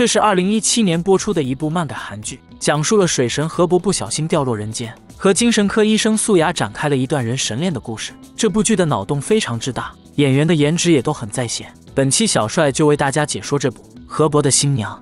这是二零一七年播出的一部漫改韩剧，讲述了水神河伯不小心掉落人间，和精神科医生素雅展开了一段人神恋的故事。这部剧的脑洞非常之大，演员的颜值也都很在线。本期小帅就为大家解说这部《河伯的新娘》。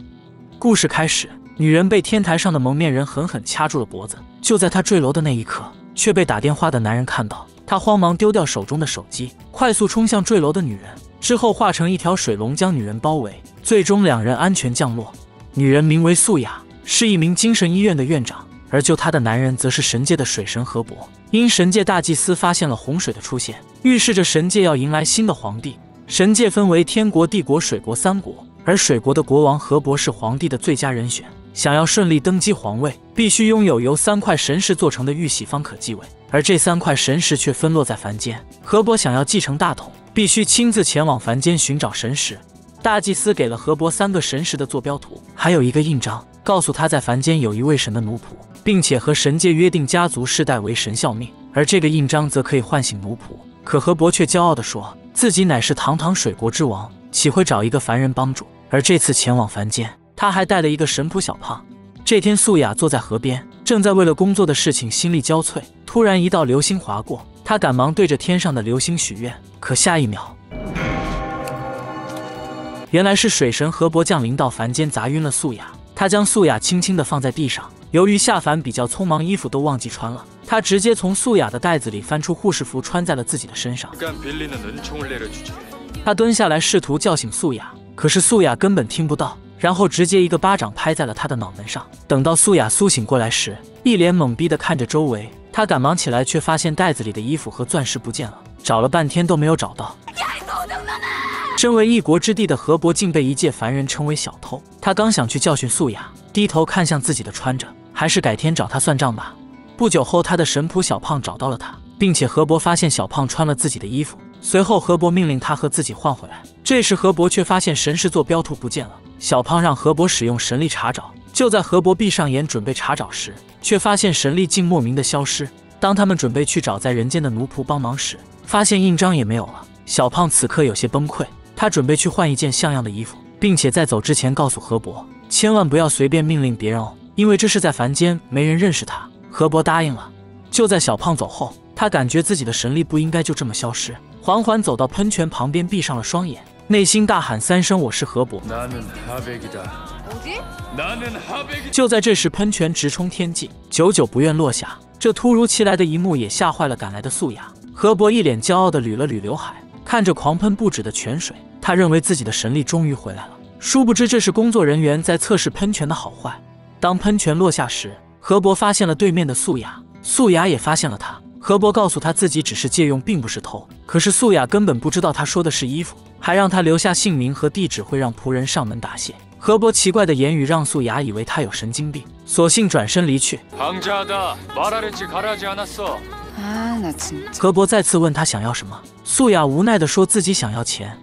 故事开始，女人被天台上的蒙面人狠狠掐住了脖子，就在她坠楼的那一刻，却被打电话的男人看到，他慌忙丢掉手中的手机，快速冲向坠楼的女人，之后化成一条水龙将女人包围。最终，两人安全降落。女人名为素雅，是一名精神医院的院长，而救她的男人则是神界的水神河伯。因神界大祭司发现了洪水的出现，预示着神界要迎来新的皇帝。神界分为天国、地国、水国三国，而水国的国王河伯是皇帝的最佳人选。想要顺利登基皇位，必须拥有由三块神石做成的玉玺方可继位，而这三块神石却分落在凡间。河伯想要继承大统，必须亲自前往凡间寻找神石。大祭司给了河伯三个神石的坐标图，还有一个印章，告诉他在凡间有一位神的奴仆，并且和神界约定家族世代为神效命。而这个印章则可以唤醒奴仆。可河伯却骄傲地说自己乃是堂堂水国之王，岂会找一个凡人帮助？而这次前往凡间，他还带了一个神仆小胖。这天，素雅坐在河边，正在为了工作的事情心力交瘁。突然，一道流星划过，他赶忙对着天上的流星许愿。可下一秒，原来是水神河伯降临到凡间，砸晕了素雅。他将素雅轻轻地放在地上。由于下凡比较匆忙，衣服都忘记穿了，他直接从素雅的袋子里翻出护士服，穿在了自己的身上。他蹲下来试图叫醒素雅，可是素雅根本听不到，然后直接一个巴掌拍在了他的脑门上。等到素雅苏醒过来时，一脸懵逼地看着周围。他赶忙起来，却发现袋子里的衣服和钻石不见了，找了半天都没有找到。身为一国之帝的河伯，竟被一介凡人称为小偷。他刚想去教训素雅，低头看向自己的穿着，还是改天找他算账吧。不久后，他的神仆小胖找到了他，并且河伯发现小胖穿了自己的衣服。随后，河伯命令他和自己换回来。这时，河伯却发现神石座标图不见了。小胖让河伯使用神力查找。就在河伯闭上眼准备查找时，却发现神力竟莫名的消失。当他们准备去找在人间的奴仆帮忙时，发现印章也没有了。小胖此刻有些崩溃。他准备去换一件像样的衣服，并且在走之前告诉河伯，千万不要随便命令别人哦，因为这是在凡间，没人认识他。河伯答应了。就在小胖走后，他感觉自己的神力不应该就这么消失，缓缓走到喷泉旁边，闭上了双眼，内心大喊三声：“我是河伯。”就在这时，喷泉直冲天际，久久不愿落下。这突如其来的一幕也吓坏了赶来的素雅。河伯一脸骄傲地捋了捋刘海，看着狂喷不止的泉水。他认为自己的神力终于回来了，殊不知这是工作人员在测试喷泉的好坏。当喷泉落下时，河伯发现了对面的素雅，素雅也发现了他。河伯告诉他自己只是借用，并不是偷。可是素雅根本不知道他说的是衣服，还让他留下姓名和地址，会让仆人上门答谢。河伯奇怪的言语让素雅以为他有神经病，索性转身离去。何伯再次问他想要什么，素雅无奈的说自己想要钱。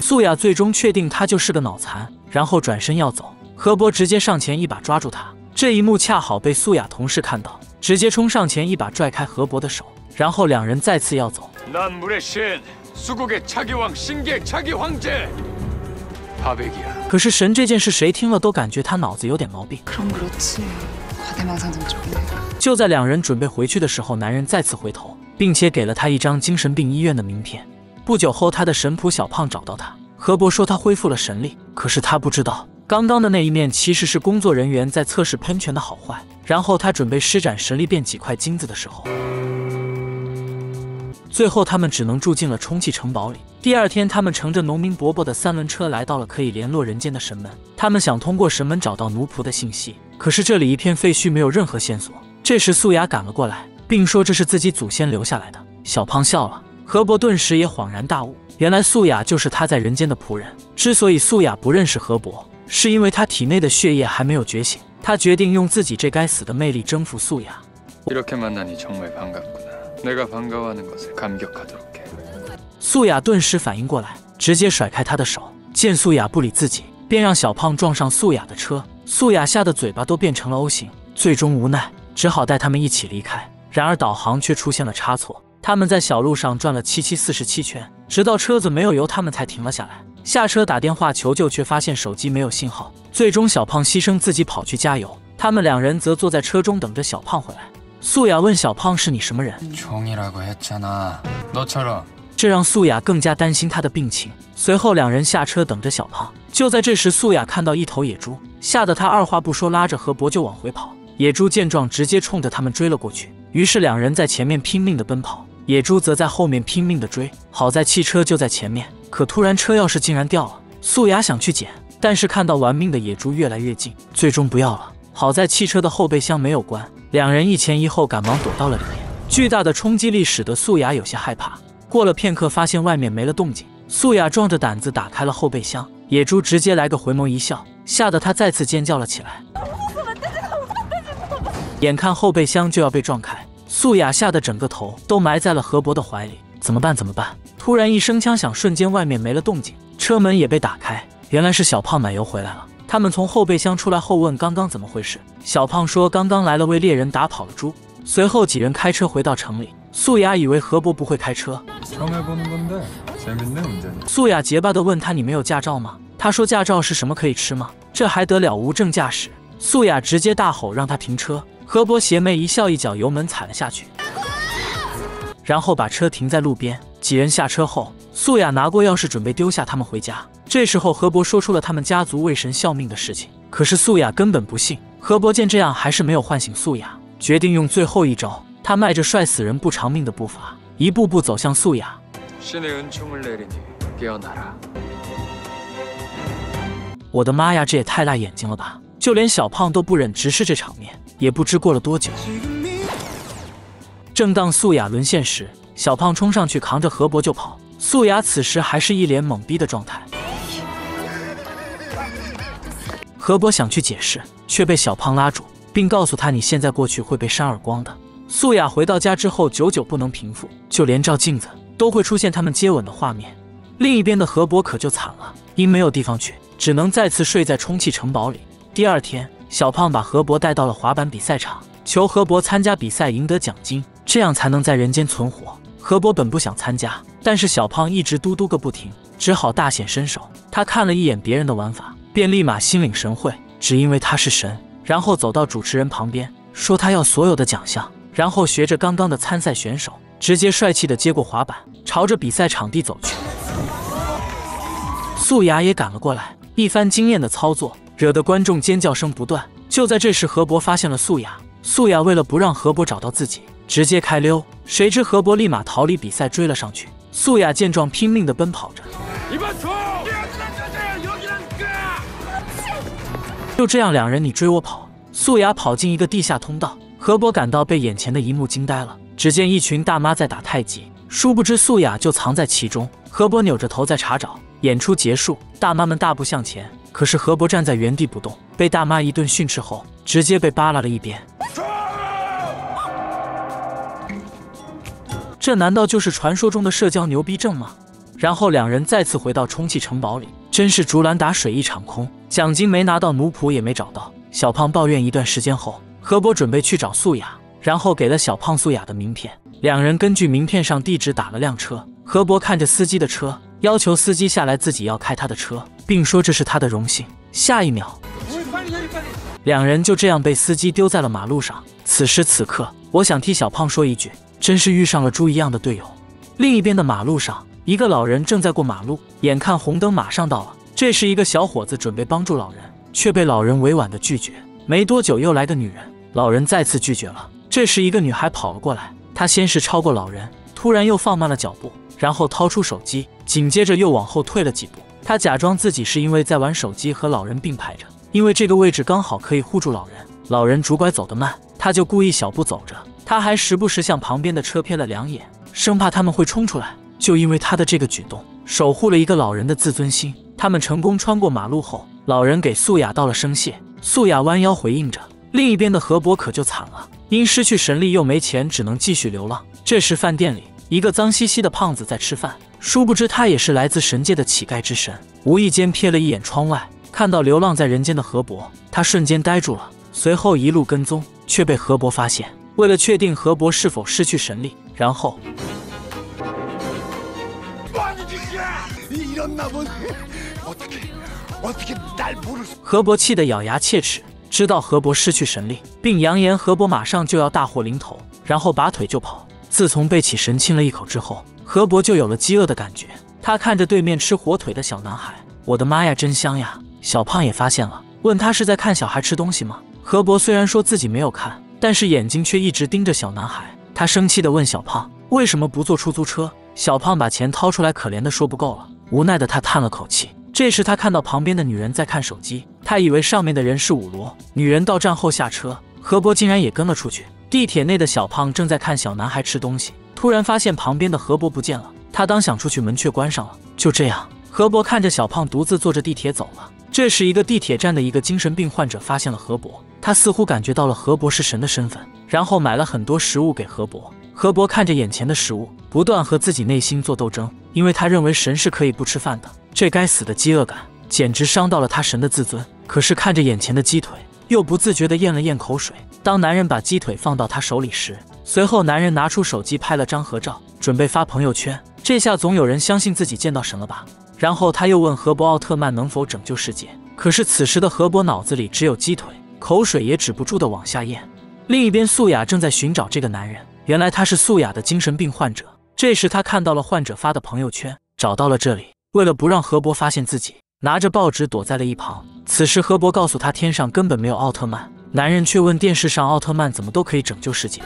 素雅最终确定他就是个脑残，然后转身要走。何伯直接上前一把抓住他，这一幕恰好被素雅同事看到，直接冲上前一把拽开何伯的手，然后两人再次要走。可是神这件事谁听了都感觉他脑子有点毛病。就在两人准备回去的时候，男人再次回头，并且给了他一张精神病医院的名片。不久后，他的神仆小胖找到他。何伯说他恢复了神力，可是他不知道，刚刚的那一面其实是工作人员在测试喷泉的好坏。然后他准备施展神力变几块金子的时候，最后他们只能住进了充气城堡里。第二天，他们乘着农民伯伯的三轮车来到了可以联络人间的神门。他们想通过神门找到奴仆的信息，可是这里一片废墟，没有任何线索。这时，素雅赶了过来，并说这是自己祖先留下来的。小胖笑了。河伯顿时也恍然大悟，原来素雅就是他在人间的仆人。之所以素雅不认识河伯，是因为他体内的血液还没有觉醒。他决定用自己这该死的魅力征服素雅。素雅顿时反应过来，直接甩开他的手。见素雅不理自己，便让小胖撞上素雅的车。素雅吓得嘴巴都变成了 O 型，最终无奈只好带他们一起离开。然而导航却出现了差错。他们在小路上转了七七四十七圈，直到车子没有油，他们才停了下来。下车打电话求救，却发现手机没有信号。最终，小胖牺牲自己跑去加油，他们两人则坐在车中等着小胖回来。素雅问小胖：“是你什么人？”这让素雅更加担心他的病情。随后，两人下车等着小胖。就在这时，素雅看到一头野猪，吓得他二话不说，拉着何伯就往回跑。野猪见状，直接冲着他们追了过去。于是，两人在前面拼命的奔跑，野猪则在后面拼命的追。好在汽车就在前面，可突然车钥匙竟然掉了。素雅想去捡，但是看到玩命的野猪越来越近，最终不要了。好在汽车的后备箱没有关，两人一前一后赶忙躲到了里面。巨大的冲击力使得素雅有些害怕。过了片刻，发现外面没了动静，素雅壮着胆子打开了后备箱，野猪直接来个回眸一笑，吓得她再次尖叫了起来。眼看后备箱就要被撞开，素雅吓得整个头都埋在了何博的怀里。怎么办？怎么办？突然一声枪响，瞬间外面没了动静，车门也被打开。原来是小胖买油回来了。他们从后备箱出来后问刚刚怎么回事，小胖说刚刚来了位猎人打跑了猪。随后几人开车回到城里。素雅以为何博不会开车，素雅结巴的问他：“你没有驾照吗？”他说：“驾照是什么？可以吃吗？这还得了？无证驾驶。”素雅直接大吼让他停车。何博邪魅一笑，一脚油门踩了下去，然后把车停在路边。几人下车后，素雅拿过钥匙准备丢下他们回家。这时候何伯说出了他们家族为神效命的事情，可是素雅根本不信。何伯见这样还是没有唤醒素雅，决定用最后一招。他迈着帅死人不偿命的步伐，一步步走向素雅。我的妈呀，这也太辣眼睛了吧！就连小胖都不忍直视这场面。也不知过了多久，正当素雅沦陷时，小胖冲上去扛着何伯就跑。素雅此时还是一脸懵逼的状态。何博想去解释，却被小胖拉住，并告诉他：“你现在过去会被扇耳光的。”素雅回到家之后，久久不能平复，就连照镜子都会出现他们接吻的画面。另一边的何博可就惨了，因没有地方去，只能再次睡在充气城堡里。第二天，小胖把何博带到了滑板比赛场，求何博参加比赛，赢得奖金，这样才能在人间存活。何博本不想参加，但是小胖一直嘟嘟个不停，只好大显身手。他看了一眼别人的玩法，便立马心领神会，只因为他是神。然后走到主持人旁边，说他要所有的奖项。然后学着刚刚的参赛选手，直接帅气的接过滑板，朝着比赛场地走去。素雅也赶了过来，一番惊艳的操作，惹得观众尖叫声不断。就在这时，何博发现了素雅。素雅为了不让何博找到自己，直接开溜。谁知何博立马逃离比赛，追了上去。素雅见状，拼命的奔跑着。就这样，两人你追我跑。素雅跑进一个地下通道。何博感到被眼前的一幕惊呆了，只见一群大妈在打太极，殊不知素雅就藏在其中。何博扭着头在查找。演出结束，大妈们大步向前，可是何博站在原地不动，被大妈一顿训斥后，直接被扒拉了一边。这难道就是传说中的社交牛逼症吗？然后两人再次回到充气城堡里，真是竹篮打水一场空，奖金没拿到，奴仆也没找到。小胖抱怨一段时间后。何博准备去找素雅，然后给了小胖素雅的名片。两人根据名片上地址打了辆车。何博看着司机的车，要求司机下来，自己要开他的车，并说这是他的荣幸。下一秒，两人就这样被司机丢在了马路上。此时此刻，我想替小胖说一句：真是遇上了猪一样的队友。另一边的马路上，一个老人正在过马路，眼看红灯马上到了，这时一个小伙子准备帮助老人，却被老人委婉的拒绝。没多久，又来个女人。老人再次拒绝了。这时，一个女孩跑了过来，她先是超过老人，突然又放慢了脚步，然后掏出手机，紧接着又往后退了几步。她假装自己是因为在玩手机，和老人并排着，因为这个位置刚好可以护住老人。老人拄拐走得慢，他就故意小步走着。他还时不时向旁边的车瞥了两眼，生怕他们会冲出来。就因为他的这个举动，守护了一个老人的自尊心。他们成功穿过马路后，老人给素雅道了声谢，素雅弯腰回应着。另一边的何伯可就惨了，因失去神力又没钱，只能继续流浪。这时饭店里，一个脏兮兮的胖子在吃饭，殊不知他也是来自神界的乞丐之神。无意间瞥了一眼窗外，看到流浪在人间的何伯，他瞬间呆住了，随后一路跟踪，却被何博发现。为了确定何博是否失去神力，然后。何伯气得咬牙切齿，知道何伯失去神力，并扬言何伯马上就要大祸临头，然后拔腿就跑。自从被起神亲了一口之后，何伯就有了饥饿的感觉。他看着对面吃火腿的小男孩，我的妈呀，真香呀！小胖也发现了，问他是在看小孩吃东西吗？何伯虽然说自己没有看，但是眼睛却一直盯着小男孩。他生气地问小胖：“为什么不坐出租车？”小胖把钱掏出来，可怜地说：“不够了。”无奈的他叹了口气。这时他看到旁边的女人在看手机，他以为上面的人是五罗。女人到站后下车，何伯竟然也跟了出去。地铁内的小胖正在看小男孩吃东西，突然发现旁边的何伯不见了。他当想出去，门却关上了。就这样，何伯看着小胖独自坐着地铁走了。这时，一个地铁站的一个精神病患者发现了何伯，他似乎感觉到了何伯是神的身份，然后买了很多食物给何伯。何伯看着眼前的食物，不断和自己内心做斗争，因为他认为神是可以不吃饭的。这该死的饥饿感，简直伤到了他神的自尊。可是看着眼前的鸡腿，又不自觉地咽了咽口水。当男人把鸡腿放到他手里时，随后男人拿出手机拍了张合照，准备发朋友圈。这下总有人相信自己见到神了吧？然后他又问何伯奥特曼能否拯救世界。可是此时的何伯脑子里只有鸡腿，口水也止不住的往下咽。另一边，素雅正在寻找这个男人。原来他是素雅的精神病患者。这时他看到了患者发的朋友圈，找到了这里。为了不让何伯发现自己，拿着报纸躲在了一旁。此时何伯告诉他，天上根本没有奥特曼。男人却问电视上奥特曼怎么都可以拯救世界。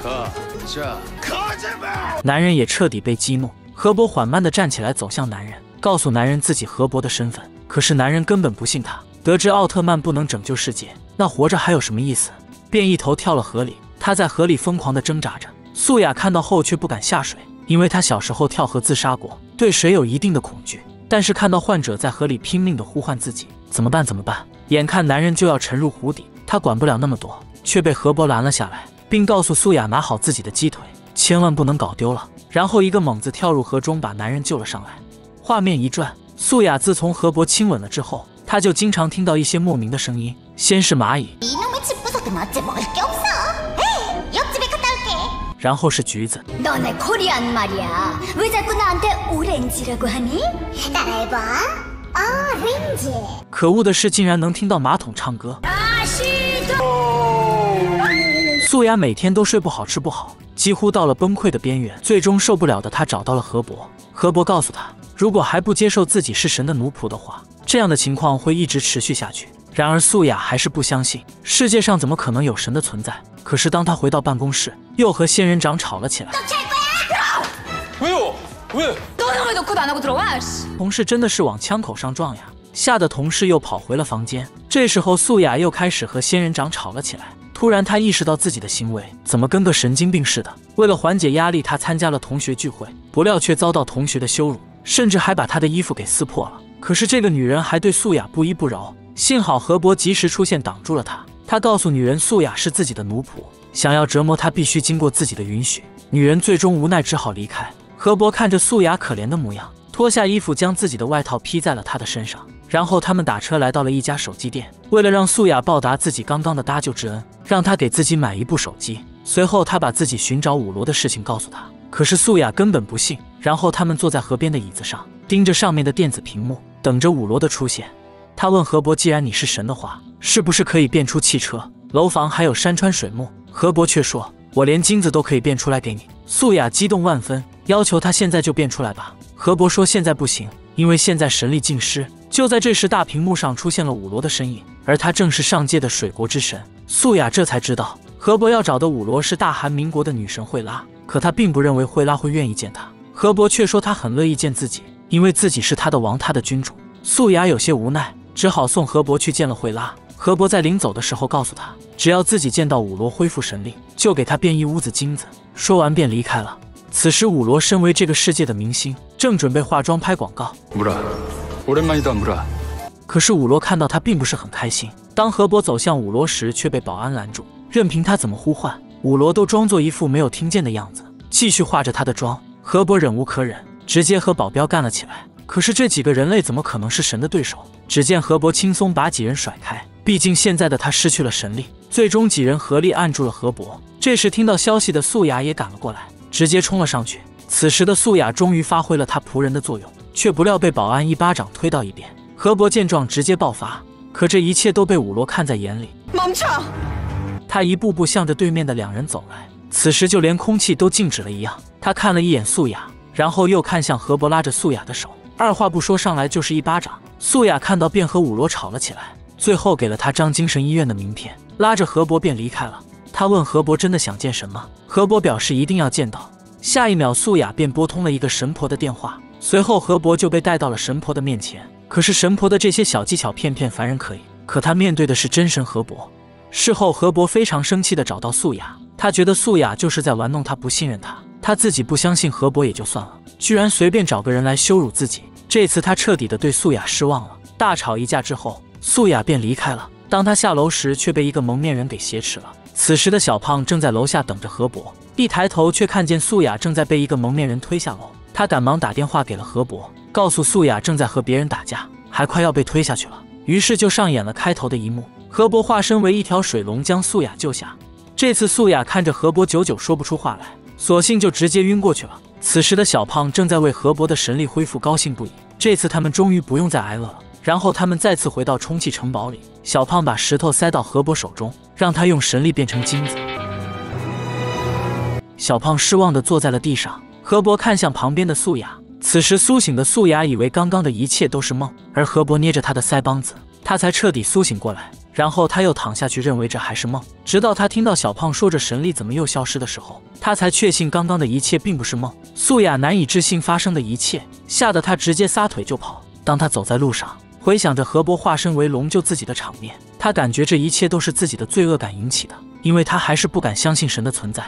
男人也彻底被激怒。何伯缓慢的站起来走向男人，告诉男人自己河伯的身份。可是男人根本不信他。得知奥特曼不能拯救世界，那活着还有什么意思？便一头跳了河里。他在河里疯狂地挣扎着。素雅看到后却不敢下水，因为她小时候跳河自杀过，对水有一定的恐惧。但是看到患者在河里拼命地呼唤自己，怎么办？怎么办？眼看男人就要沉入湖底。他管不了那么多，却被河伯拦了下来，并告诉素雅拿好自己的鸡腿，千万不能搞丢了。然后一个猛子跳入河中，把男人救了上来。画面一转，素雅自从何博亲吻了之后，她就经常听到一些莫名的声音，先是蚂蚁，然后是橘子。可恶的是，竟然能听到马桶唱歌。素雅每天都睡不好，吃不好，几乎到了崩溃的边缘。最终受不了的她找到了何博。何博告诉她，如果还不接受自己是神的奴仆的话，这样的情况会一直持续下去。然而素雅还是不相信，世界上怎么可能有神的存在？可是当她回到办公室，又和仙人掌吵了起来。同事真的是往枪口上撞呀！吓得同事又跑回了房间。这时候，素雅又开始和仙人掌吵了起来。突然，她意识到自己的行为怎么跟个神经病似的。为了缓解压力，她参加了同学聚会，不料却遭到同学的羞辱，甚至还把她的衣服给撕破了。可是这个女人还对素雅不依不饶。幸好何伯及时出现，挡住了她。他告诉女人，素雅是自己的奴仆，想要折磨她，必须经过自己的允许。女人最终无奈，只好离开。何伯看着素雅可怜的模样。脱下衣服，将自己的外套披在了她的身上，然后他们打车来到了一家手机店。为了让素雅报答自己刚刚的搭救之恩，让他给自己买一部手机。随后，他把自己寻找五罗的事情告诉她，可是素雅根本不信。然后他们坐在河边的椅子上，盯着上面的电子屏幕，等着五罗的出现。他问何伯：“既然你是神的话，是不是可以变出汽车、楼房，还有山川水木？”何伯却说：“我连金子都可以变出来给你。”素雅激动万分，要求他现在就变出来吧。何伯说：“现在不行，因为现在神力尽失。”就在这时，大屏幕上出现了五罗的身影，而他正是上界的水国之神。素雅这才知道，何伯要找的五罗是大韩民国的女神惠拉。可他并不认为惠拉会愿意见他。何伯却说他很乐意见自己，因为自己是他的王，他的君主。素雅有些无奈，只好送何伯去见了惠拉。何伯在临走的时候告诉他，只要自己见到五罗恢复神力，就给他变一屋子金子。说完便离开了。此时，五罗身为这个世界的明星，正准备化妆拍广告。可是五罗看到他并不是很开心。当何伯走向五罗时，却被保安拦住。任凭他怎么呼唤，五罗都装作一副没有听见的样子，继续化着他的妆。何伯忍无可忍，直接和保镖干了起来。可是这几个人类怎么可能是神的对手？只见何伯轻松把几人甩开，毕竟现在的他失去了神力。最终几人合力按住了何伯。这时听到消息的素雅也赶了过来。直接冲了上去。此时的素雅终于发挥了她仆人的作用，却不料被保安一巴掌推到一边。何伯见状直接爆发，可这一切都被五罗看在眼里。他一步步向着对面的两人走来，此时就连空气都静止了一样。他看了一眼素雅，然后又看向何伯，拉着素雅的手，二话不说上来就是一巴掌。素雅看到便和武罗吵了起来，最后给了他张精神医院的名片，拉着何伯便离开了。他问何伯真的想见什么，何伯表示一定要见到。下一秒，素雅便拨通了一个神婆的电话，随后何伯就被带到了神婆的面前。可是神婆的这些小技巧骗骗凡人可以，可他面对的是真神何伯。事后，何伯非常生气的找到素雅，他觉得素雅就是在玩弄他，不信任他，他自己不相信何伯也就算了，居然随便找个人来羞辱自己。这次他彻底的对素雅失望了。大吵一架之后，素雅便离开了。当他下楼时，却被一个蒙面人给挟持了。此时的小胖正在楼下等着何伯，一抬头却看见素雅正在被一个蒙面人推下楼。他赶忙打电话给了何伯，告诉素雅正在和别人打架，还快要被推下去了。于是就上演了开头的一幕。何伯化身为一条水龙，将素雅救下。这次素雅看着何伯，久久说不出话来，索性就直接晕过去了。此时的小胖正在为何伯的神力恢复高兴不已。这次他们终于不用再挨饿了。然后他们再次回到充气城堡里，小胖把石头塞到何伯手中，让他用神力变成金子。小胖失望地坐在了地上。何伯看向旁边的素雅，此时苏醒的素雅以为刚刚的一切都是梦，而何伯捏着他的腮帮子，他才彻底苏醒过来。然后他又躺下去，认为这还是梦，直到他听到小胖说着神力怎么又消失的时候，他才确信刚刚的一切并不是梦。素雅难以置信发生的一切，吓得他直接撒腿就跑。当他走在路上，回想着何伯化身为龙救自己的场面，他感觉这一切都是自己的罪恶感引起的，因为他还是不敢相信神的存在。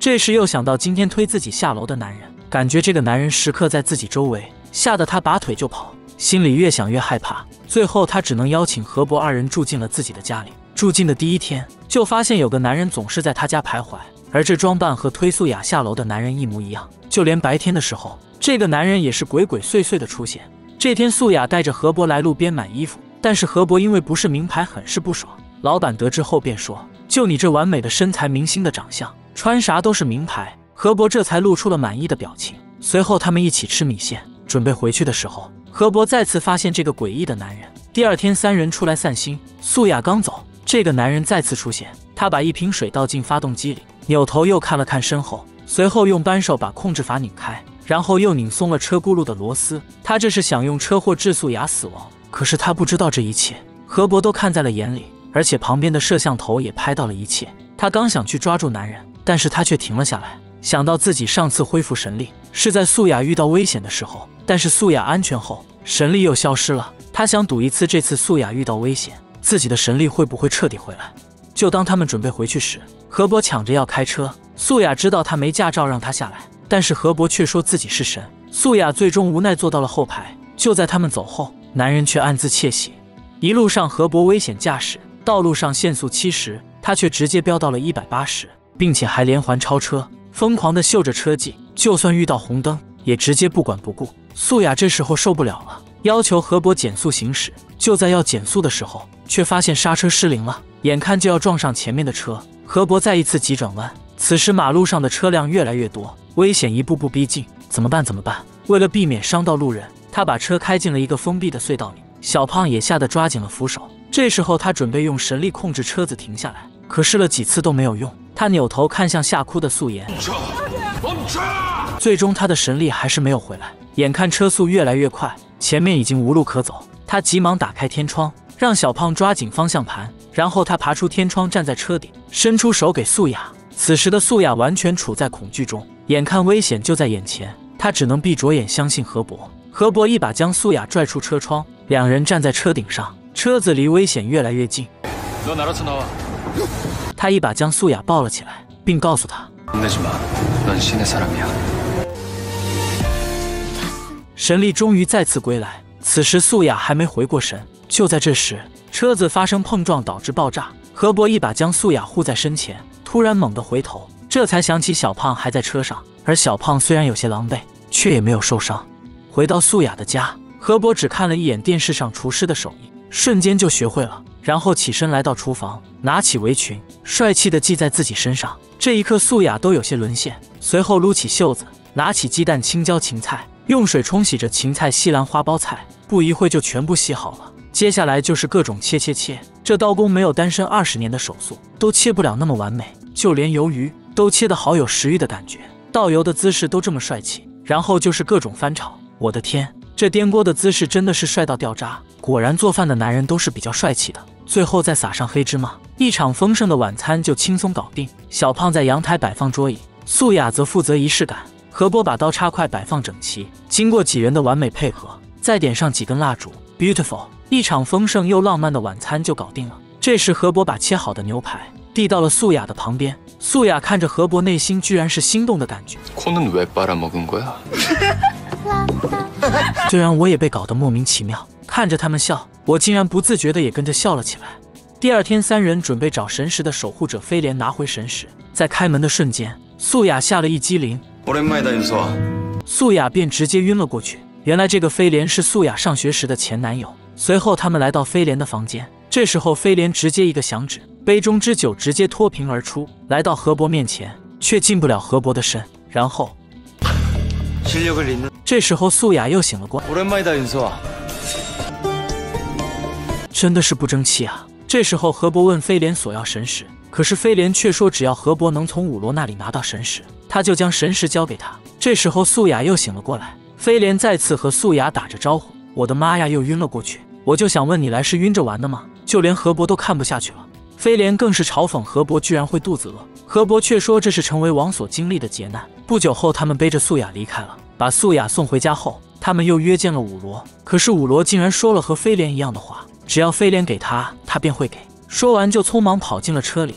这时又想到今天推自己下楼的男人，感觉这个男人时刻在自己周围，吓得他拔腿就跑。心里越想越害怕，最后他只能邀请何伯二人住进了自己的家里。住进的第一天，就发现有个男人总是在他家徘徊，而这装扮和推素雅下楼的男人一模一样。就连白天的时候，这个男人也是鬼鬼祟祟的出现。这天，素雅带着何伯来路边买衣服，但是何伯因为不是名牌，很是不爽。老板得知后便说：“就你这完美的身材、明星的长相，穿啥都是名牌。”何伯这才露出了满意的表情。随后，他们一起吃米线，准备回去的时候。何伯再次发现这个诡异的男人。第二天，三人出来散心。素雅刚走，这个男人再次出现。他把一瓶水倒进发动机里，扭头又看了看身后，随后用扳手把控制阀拧开，然后又拧松了车轱辘的螺丝。他这是想用车祸致素雅死亡。可是他不知道这一切，何伯都看在了眼里，而且旁边的摄像头也拍到了一切。他刚想去抓住男人，但是他却停了下来，想到自己上次恢复神力是在素雅遇到危险的时候。但是素雅安全后，神力又消失了。他想赌一次，这次素雅遇到危险，自己的神力会不会彻底回来？就当他们准备回去时，何伯抢着要开车。素雅知道他没驾照，让他下来，但是何伯却说自己是神。素雅最终无奈坐到了后排。就在他们走后，男人却暗自窃喜。一路上，何伯危险驾驶，道路上限速七十，他却直接飙到了一百八十，并且还连环超车，疯狂的秀着车技，就算遇到红灯，也直接不管不顾。素雅这时候受不了了，要求何伯减速行驶。就在要减速的时候，却发现刹车失灵了，眼看就要撞上前面的车。何伯再一次急转弯，此时马路上的车辆越来越多，危险一步步逼近，怎么办？怎么办？为了避免伤到路人，他把车开进了一个封闭的隧道里。小胖也吓得抓紧了扶手。这时候他准备用神力控制车子停下来，可试了几次都没有用。他扭头看向吓哭的素颜，最终他的神力还是没有回来。眼看车速越来越快，前面已经无路可走，他急忙打开天窗，让小胖抓紧方向盘，然后他爬出天窗，站在车顶，伸出手给素雅。此时的素雅完全处在恐惧中，眼看危险就在眼前，他只能闭着眼相信何博。何博一把将素雅拽出车窗，两人站在车顶上，车子离危险越来越近。他一把将素雅抱了起来，并告诉他。神力终于再次归来，此时素雅还没回过神。就在这时，车子发生碰撞，导致爆炸。何伯一把将素雅护在身前，突然猛地回头，这才想起小胖还在车上。而小胖虽然有些狼狈，却也没有受伤。回到素雅的家，何伯只看了一眼电视上厨师的手艺，瞬间就学会了，然后起身来到厨房，拿起围裙，帅气的系在自己身上。这一刻，素雅都有些沦陷。随后撸起袖子，拿起鸡蛋、青椒、芹菜。用水冲洗着芹菜、西兰花、包菜，不一会就全部洗好了。接下来就是各种切切切，这刀工没有单身二十年的手速都切不了那么完美，就连鱿鱼都切得好有食欲的感觉，倒油的姿势都这么帅气。然后就是各种翻炒，我的天，这颠锅的姿势真的是帅到掉渣。果然做饭的男人都是比较帅气的。最后再撒上黑芝麻，一场丰盛的晚餐就轻松搞定。小胖在阳台摆放桌椅，素雅则负责仪式感。何波把刀叉块摆放整齐，经过几人的完美配合，再点上几根蜡烛，beautiful，一场丰盛又浪漫的晚餐就搞定了。这时何博把切好的牛排递到了素雅的旁边，素雅看着何博，内心居然是心动的感觉。这让 我也被搞得莫名其妙，看着他们笑，我竟然不自觉的也跟着笑了起来。第二天，三人准备找神石的守护者飞廉拿回神石，在开门的瞬间，素雅吓了一激灵。素雅便直接晕了过去。原来这个飞廉是素雅上学时的前男友。随后他们来到飞廉的房间，这时候飞廉直接一个响指，杯中之酒直接脱瓶而出，来到何伯面前，却进不了何伯的身。然后，这时候素雅又醒了过来。真的是不争气啊！这时候何伯问飞廉索要神石，可是飞廉却说只要何伯能从五罗那里拿到神石。他就将神石交给他。这时候素雅又醒了过来，飞廉再次和素雅打着招呼。我的妈呀，又晕了过去。我就想问你来是晕着玩的吗？就连何博都看不下去了。飞廉更是嘲讽何博居然会肚子饿，何博却说这是成为王所经历的劫难。不久后，他们背着素雅离开了。把素雅送回家后，他们又约见了五罗。可是五罗竟然说了和飞廉一样的话，只要飞廉给他，他便会给。说完就匆忙跑进了车里。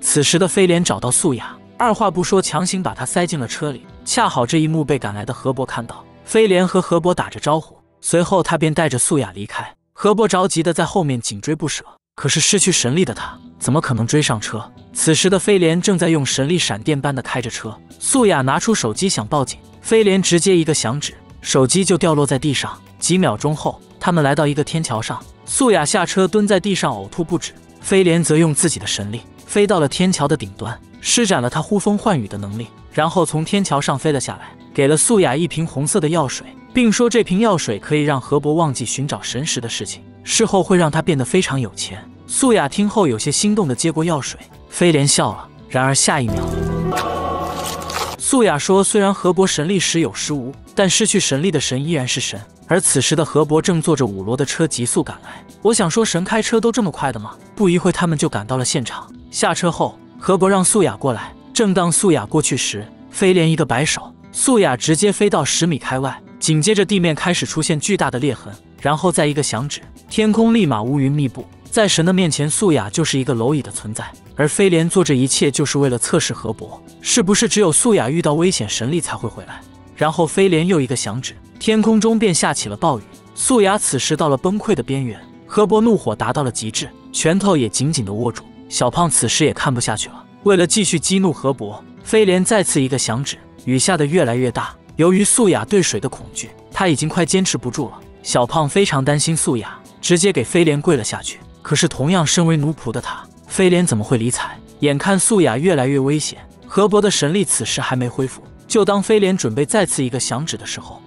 此时的飞廉找到素雅，二话不说，强行把她塞进了车里。恰好这一幕被赶来的何博看到，飞廉和何博打着招呼，随后他便带着素雅离开。何博着急的在后面紧追不舍，可是失去神力的他怎么可能追上车？此时的飞廉正在用神力闪电般的开着车，素雅拿出手机想报警，飞廉直接一个响指，手机就掉落在地上。几秒钟后，他们来到一个天桥上，素雅下车蹲在地上呕吐不止。飞廉则用自己的神力飞到了天桥的顶端，施展了他呼风唤雨的能力，然后从天桥上飞了下来，给了素雅一瓶红色的药水，并说这瓶药水可以让何博忘记寻找神石的事情，事后会让他变得非常有钱。素雅听后有些心动的接过药水，飞廉笑了。然而下一秒，素雅说：“虽然何博神力时有时无，但失去神力的神依然是神。”而此时的何博正坐着五罗的车急速赶来。我想说，神开车都这么快的吗？不一会，他们就赶到了现场。下车后，何博让素雅过来。正当素雅过去时，飞廉一个摆手，素雅直接飞到十米开外。紧接着，地面开始出现巨大的裂痕，然后再一个响指，天空立马乌云密布。在神的面前，素雅就是一个蝼蚁的存在。而飞廉做这一切，就是为了测试何博是不是只有素雅遇到危险，神力才会回来。然后飞廉又一个响指。天空中便下起了暴雨，素雅此时到了崩溃的边缘，何博怒火达到了极致，拳头也紧紧的握住。小胖此时也看不下去了，为了继续激怒何博，飞廉再次一个响指，雨下的越来越大。由于素雅对水的恐惧，他已经快坚持不住了。小胖非常担心素雅，直接给飞廉跪了下去。可是同样身为奴仆的他，飞廉怎么会理睬？眼看素雅越来越危险，何博的神力此时还没恢复，就当飞廉准备再次一个响指的时候。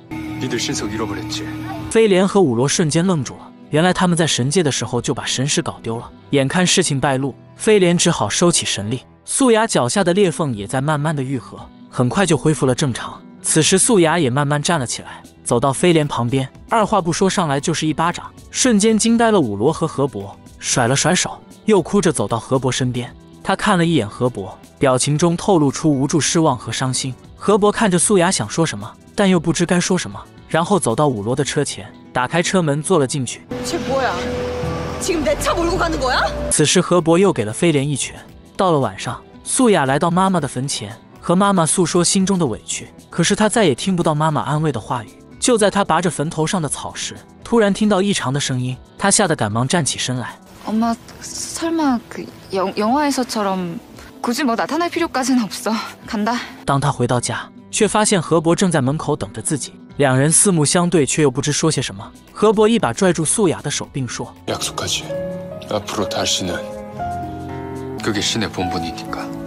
飞廉和五罗瞬间愣住了，原来他们在神界的时候就把神石搞丢了。眼看事情败露，飞廉只好收起神力。素雅脚下的裂缝也在慢慢的愈合，很快就恢复了正常。此时素雅也慢慢站了起来，走到飞廉旁边，二话不说上来就是一巴掌，瞬间惊呆了五罗和何博，甩了甩手，又哭着走到何博身边。他看了一眼何博，表情中透露出无助、失望和伤心。何博看着素雅，想说什么。但又不知该说什么，然后走到五罗的车前，打开车门坐了进去。此时何博又给了飞廉一拳。到了晚上，素雅来到妈妈的坟前，和妈妈诉说心中的委屈。可是她再也听不到妈妈安慰的话语。就在她拔着坟头上的草时，突然听到异常的声音，她吓得赶忙站起身来。엄마설마그영영화에서처럼굳이뭐나타날필요까지는없어간다当她回到家。却发现何博正在门口等着自己， 两人四目相对，却又不知说些什么。何伯一把拽住素雅的手，并说：“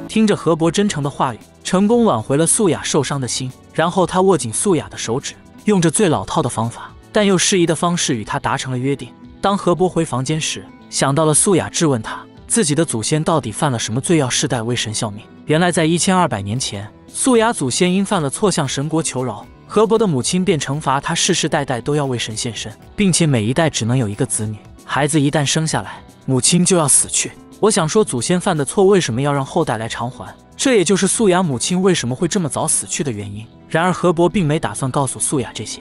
听着何伯真诚的话语，成功挽回了素雅受伤的心。然后他握紧素雅的手指，用着最老套的方法，但又适宜的方式与她达成了约定。当何伯回房间时，想到了素雅质问他自己的祖先到底犯了什么罪要世代为神效命。原来在一千二百年前，素雅祖先因犯了错向神国求饶，何伯的母亲便惩罚他世世代代都要为神献身，并且每一代只能有一个子女。孩子一旦生下来，母亲就要死去。我想说，祖先犯的错为什么要让后代来偿还？这也就是素雅母亲为什么会这么早死去的原因。然而何伯并没打算告诉素雅这些。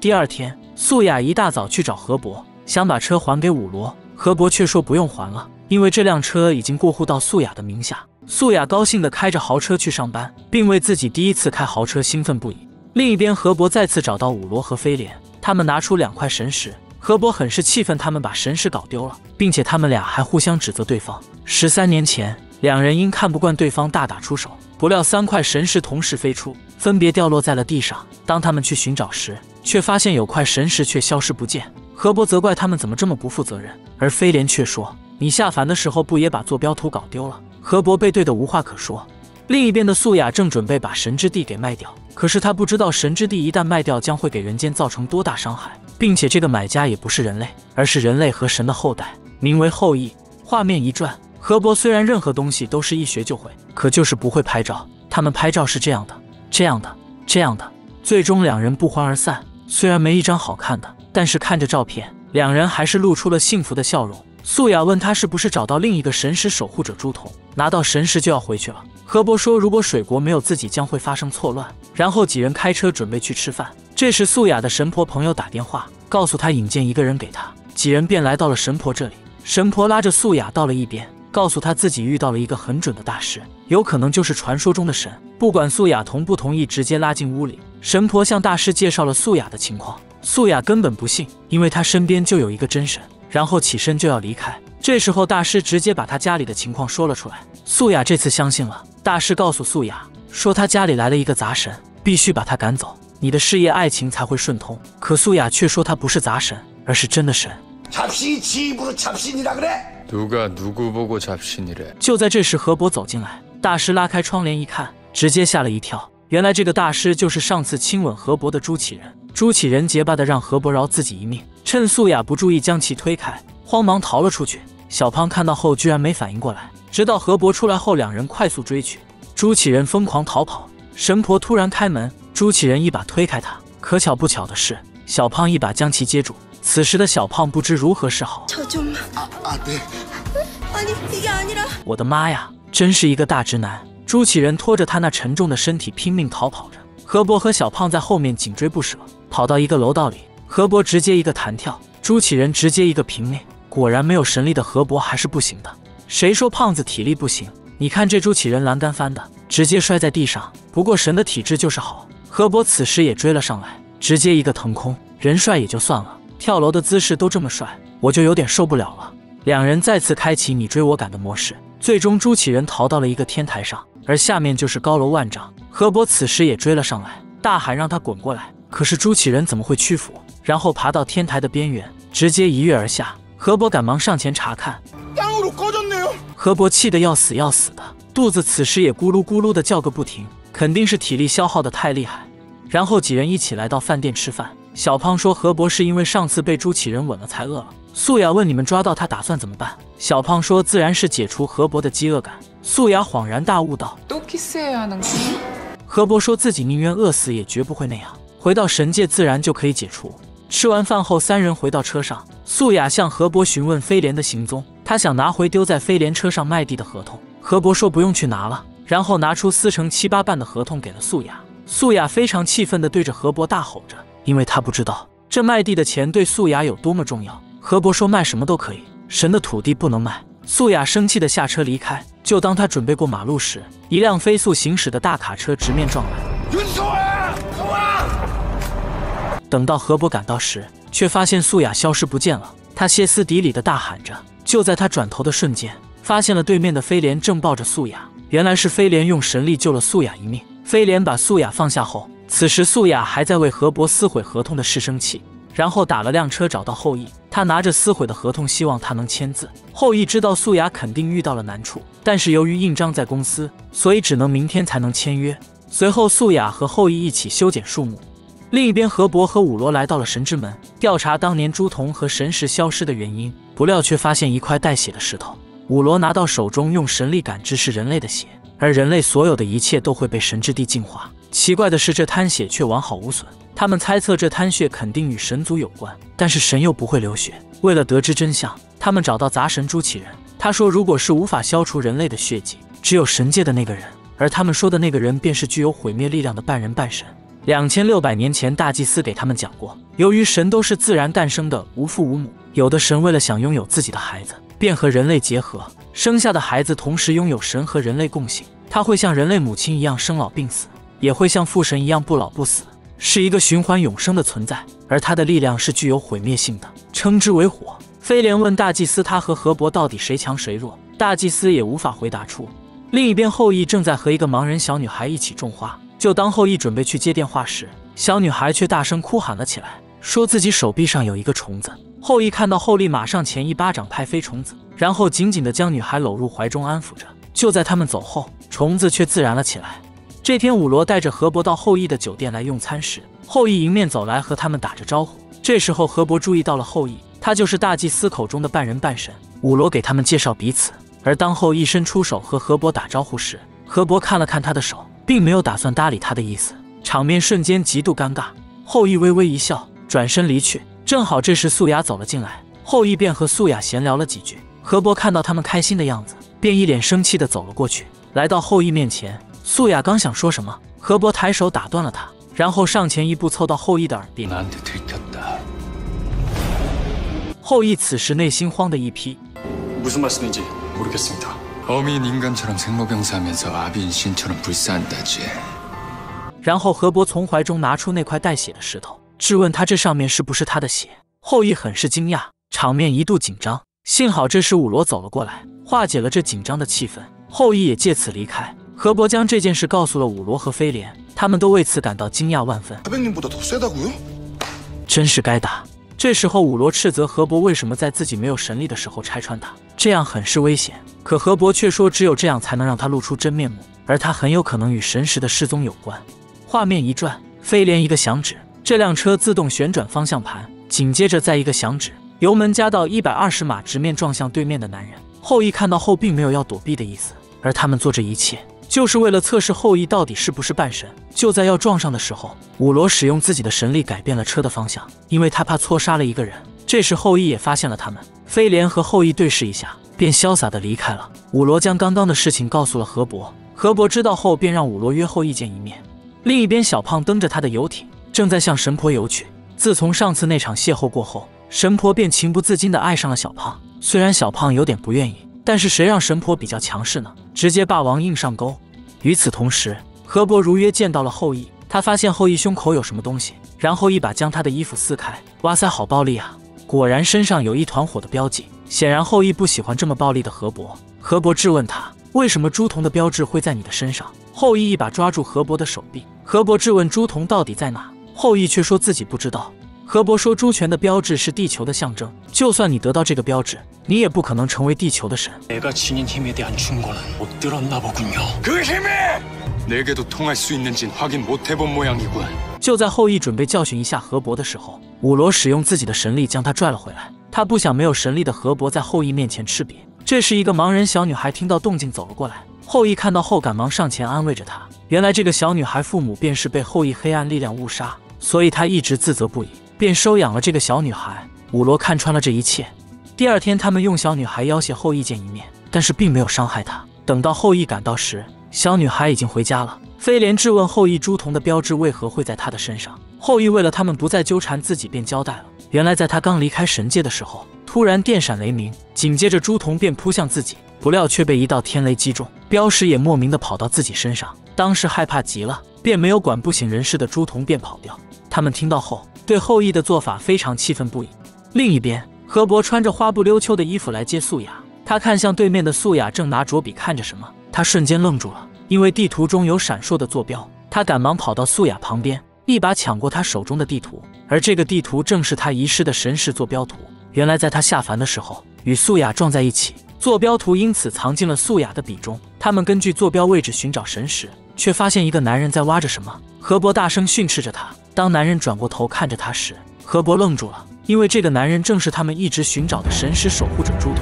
第二天，素雅一大早去找何伯，想把车还给武罗。何伯却说不用还了，因为这辆车已经过户到素雅的名下。素雅高兴地开着豪车去上班，并为自己第一次开豪车兴奋不已。另一边，何伯再次找到武罗和飞廉，他们拿出两块神石。何伯很是气愤，他们把神石搞丢了，并且他们俩还互相指责对方。十三年前，两人因看不惯对方大打出手，不料三块神石同时飞出，分别掉落在了地上。当他们去寻找时，却发现有块神石却消失不见。何伯责怪他们怎么这么不负责任，而飞廉却说：“你下凡的时候不也把坐标图搞丢了？”何伯被怼得无话可说。另一边的素雅正准备把神之地给卖掉，可是他不知道神之地一旦卖掉将会给人间造成多大伤害。并且这个买家也不是人类，而是人类和神的后代，名为后羿。画面一转，河伯虽然任何东西都是一学就会，可就是不会拍照。他们拍照是这样的，这样的，这样的。最终两人不欢而散。虽然没一张好看的，但是看着照片，两人还是露出了幸福的笑容。素雅问他是不是找到另一个神石守护者朱仝，拿到神石就要回去了。何伯说如果水国没有自己，将会发生错乱。然后几人开车准备去吃饭。这时，素雅的神婆朋友打电话，告诉她引荐一个人给她，几人便来到了神婆这里。神婆拉着素雅到了一边，告诉她自己遇到了一个很准的大师，有可能就是传说中的神。不管素雅同不同意，直接拉进屋里。神婆向大师介绍了素雅的情况，素雅根本不信，因为她身边就有一个真神。然后起身就要离开，这时候大师直接把他家里的情况说了出来。素雅这次相信了，大师告诉素雅说他家里来了一个杂神，必须把他赶走。你的事业、爱情才会顺通。可素雅却说他不是杂神，而是真的神。就在这时，何伯走进来，大师拉开窗帘一看，直接吓了一跳。原来这个大师就是上次亲吻何伯的朱启仁。朱启仁结巴的让何伯饶自己一命，趁素雅不注意将其推开，慌忙逃了出去。小胖看到后居然没反应过来，直到何伯出来后，两人快速追去。朱启仁疯狂逃跑，神婆突然开门。朱启仁一把推开他，可巧不巧的是，小胖一把将其接住。此时的小胖不知如何是好。我的妈呀，真是一个大直男！朱启仁拖着他那沉重的身体拼命逃跑着，何伯和小胖在后面紧追不舍。跑到一个楼道里，何伯直接一个弹跳，朱启仁直接一个平面。果然没有神力的何伯还是不行的。谁说胖子体力不行？你看这朱启仁栏杆翻的，直接摔在地上。不过神的体质就是好。何伯此时也追了上来，直接一个腾空，人帅也就算了，跳楼的姿势都这么帅，我就有点受不了了。两人再次开启你追我赶的模式，最终朱启仁逃到了一个天台上，而下面就是高楼万丈。何伯此时也追了上来，大喊让他滚过来，可是朱启仁怎么会屈服？然后爬到天台的边缘，直接一跃而下。何伯赶忙上前查看，何伯气得要死要死的，肚子此时也咕噜咕噜的叫个不停。肯定是体力消耗的太厉害，然后几人一起来到饭店吃饭。小胖说何伯是因为上次被朱启仁吻了才饿了。素雅问你们抓到他打算怎么办？小胖说自然是解除何伯的饥饿感。素雅恍然大悟道：何伯说自己宁愿饿死也绝不会那样，回到神界自然就可以解除。吃完饭后，三人回到车上，素雅向何伯询问飞廉的行踪，他想拿回丢在飞廉车上卖地的合同。何伯说不用去拿了。然后拿出撕成七八半的合同给了素雅，素雅非常气愤地对着何伯大吼着，因为他不知道这卖地的钱对素雅有多么重要。何伯说卖什么都可以，神的土地不能卖。素雅生气地下车离开。就当他准备过马路时，一辆飞速行驶的大卡车直面撞来。等到何伯赶到时，却发现素雅消失不见了。他歇斯底里地大喊着。就在他转头的瞬间，发现了对面的飞廉正抱着素雅。原来是飞廉用神力救了素雅一命。飞廉把素雅放下后，此时素雅还在为何伯撕毁合同的事生气，然后打了辆车找到后羿。他拿着撕毁的合同，希望他能签字。后羿知道素雅肯定遇到了难处，但是由于印章在公司，所以只能明天才能签约。随后，素雅和后羿一起修剪树木。另一边，河伯和武罗来到了神之门，调查当年朱仝和神石消失的原因，不料却发现一块带血的石头。武罗拿到手中，用神力感知是人类的血，而人类所有的一切都会被神之地净化。奇怪的是，这滩血却完好无损。他们猜测这滩血肯定与神族有关，但是神又不会流血。为了得知真相，他们找到杂神朱启仁。他说，如果是无法消除人类的血迹，只有神界的那个人，而他们说的那个人便是具有毁灭力量的半人半神。两千六百年前，大祭司给他们讲过，由于神都是自然诞生的，无父无母，有的神为了想拥有自己的孩子，便和人类结合，生下的孩子同时拥有神和人类共性，他会像人类母亲一样生老病死，也会像父神一样不老不死，是一个循环永生的存在，而他的力量是具有毁灭性的，称之为火。飞廉问大祭司，他和河伯到底谁强谁弱？大祭司也无法回答出。另一边，后羿正在和一个盲人小女孩一起种花。就当后羿准备去接电话时，小女孩却大声哭喊了起来，说自己手臂上有一个虫子。后羿看到后羿，马上前一巴掌拍飞虫子，然后紧紧地将女孩搂入怀中安抚着。就在他们走后，虫子却自燃了起来。这天，武罗带着河伯到后羿的酒店来用餐时，后羿迎面走来和他们打着招呼。这时候，河伯注意到了后羿，他就是大祭司口中的半人半神。武罗给他们介绍彼此，而当后羿伸出手和河伯打招呼时，河伯看了看他的手。并没有打算搭理他的意思，场面瞬间极度尴尬。后羿微微一笑，转身离去。正好这时素雅走了进来，后羿便和素雅闲聊了几句。何伯看到他们开心的样子，便一脸生气的走了过去，来到后羿面前。素雅刚想说什么，何伯抬手打断了他，然后上前一步凑到后羿的耳边。后羿此时内心慌的一批。然后何伯从怀中拿出那块带血的石头，质问他这上面是不是他的血。后羿很是惊讶，场面一度紧张。幸好这时五罗走了过来，化解了这紧张的气氛。后羿也借此离开。何伯将这件事告诉了五罗和飞廉，他们都为此感到惊讶万分。真是该打！这时候五罗斥责何伯为什么在自己没有神力的时候拆穿他，这样很是危险。可河伯却说，只有这样才能让他露出真面目，而他很有可能与神石的失踪有关。画面一转，飞廉一个响指，这辆车自动旋转方向盘，紧接着再一个响指，油门加到一百二十码，直面撞向对面的男人。后羿看到后，并没有要躲避的意思，而他们做这一切，就是为了测试后羿到底是不是半神。就在要撞上的时候，武罗使用自己的神力改变了车的方向，因为他怕错杀了一个人。这时后羿也发现了他们，飞廉和后羿对视一下。便潇洒的离开了。武罗将刚刚的事情告诉了河伯，河伯知道后便让武罗约后羿见一面。另一边，小胖蹬着他的游艇，正在向神婆游去。自从上次那场邂逅过后，神婆便情不自禁的爱上了小胖。虽然小胖有点不愿意，但是谁让神婆比较强势呢？直接霸王硬上钩。与此同时，河伯如约见到了后羿，他发现后羿胸口有什么东西，然后一把将他的衣服撕开。哇塞，好暴力啊！果然身上有一团火的标记。显然后羿不喜欢这么暴力的河伯。河伯质问他，为什么朱仝的标志会在你的身上？后羿一把抓住河伯的手臂。河伯质问朱仝到底在哪？后羿却说自己不知道。河伯说朱权的标志是地球的象征，就算你得到这个标志，你也不可能成为地球的神。就在后羿准备教训一下河伯的时候，武罗使用自己的神力将他拽了回来。他不想没有神力的河伯在后羿面前吃瘪。这时，一个盲人小女孩听到动静走了过来。后羿看到后，赶忙上前安慰着她。原来这个小女孩父母便是被后羿黑暗力量误杀，所以他一直自责不已，便收养了这个小女孩。武罗看穿了这一切。第二天，他们用小女孩要挟后羿见一面，但是并没有伤害她。等到后羿赶到时，小女孩已经回家了。飞廉质问后羿朱仝的标志为何会在他的身上。后羿为了他们不再纠缠自己，便交代了。原来在他刚离开神界的时候，突然电闪雷鸣，紧接着朱仝便扑向自己，不料却被一道天雷击中，标识也莫名的跑到自己身上。当时害怕极了，便没有管不省人事的朱仝便跑掉。他们听到后，对后羿的做法非常气愤不已。另一边，河伯穿着花不溜秋的衣服来接素雅，他看向对面的素雅，正拿着笔看着什么，他瞬间愣住了，因为地图中有闪烁的坐标。他赶忙跑到素雅旁边。一把抢过他手中的地图，而这个地图正是他遗失的神石坐标图。原来在他下凡的时候与素雅撞在一起，坐标图因此藏进了素雅的笔中。他们根据坐标位置寻找神石，却发现一个男人在挖着什么。何伯大声训斥着他。当男人转过头看着他时，何伯愣住了，因为这个男人正是他们一直寻找的神识守护者朱仝。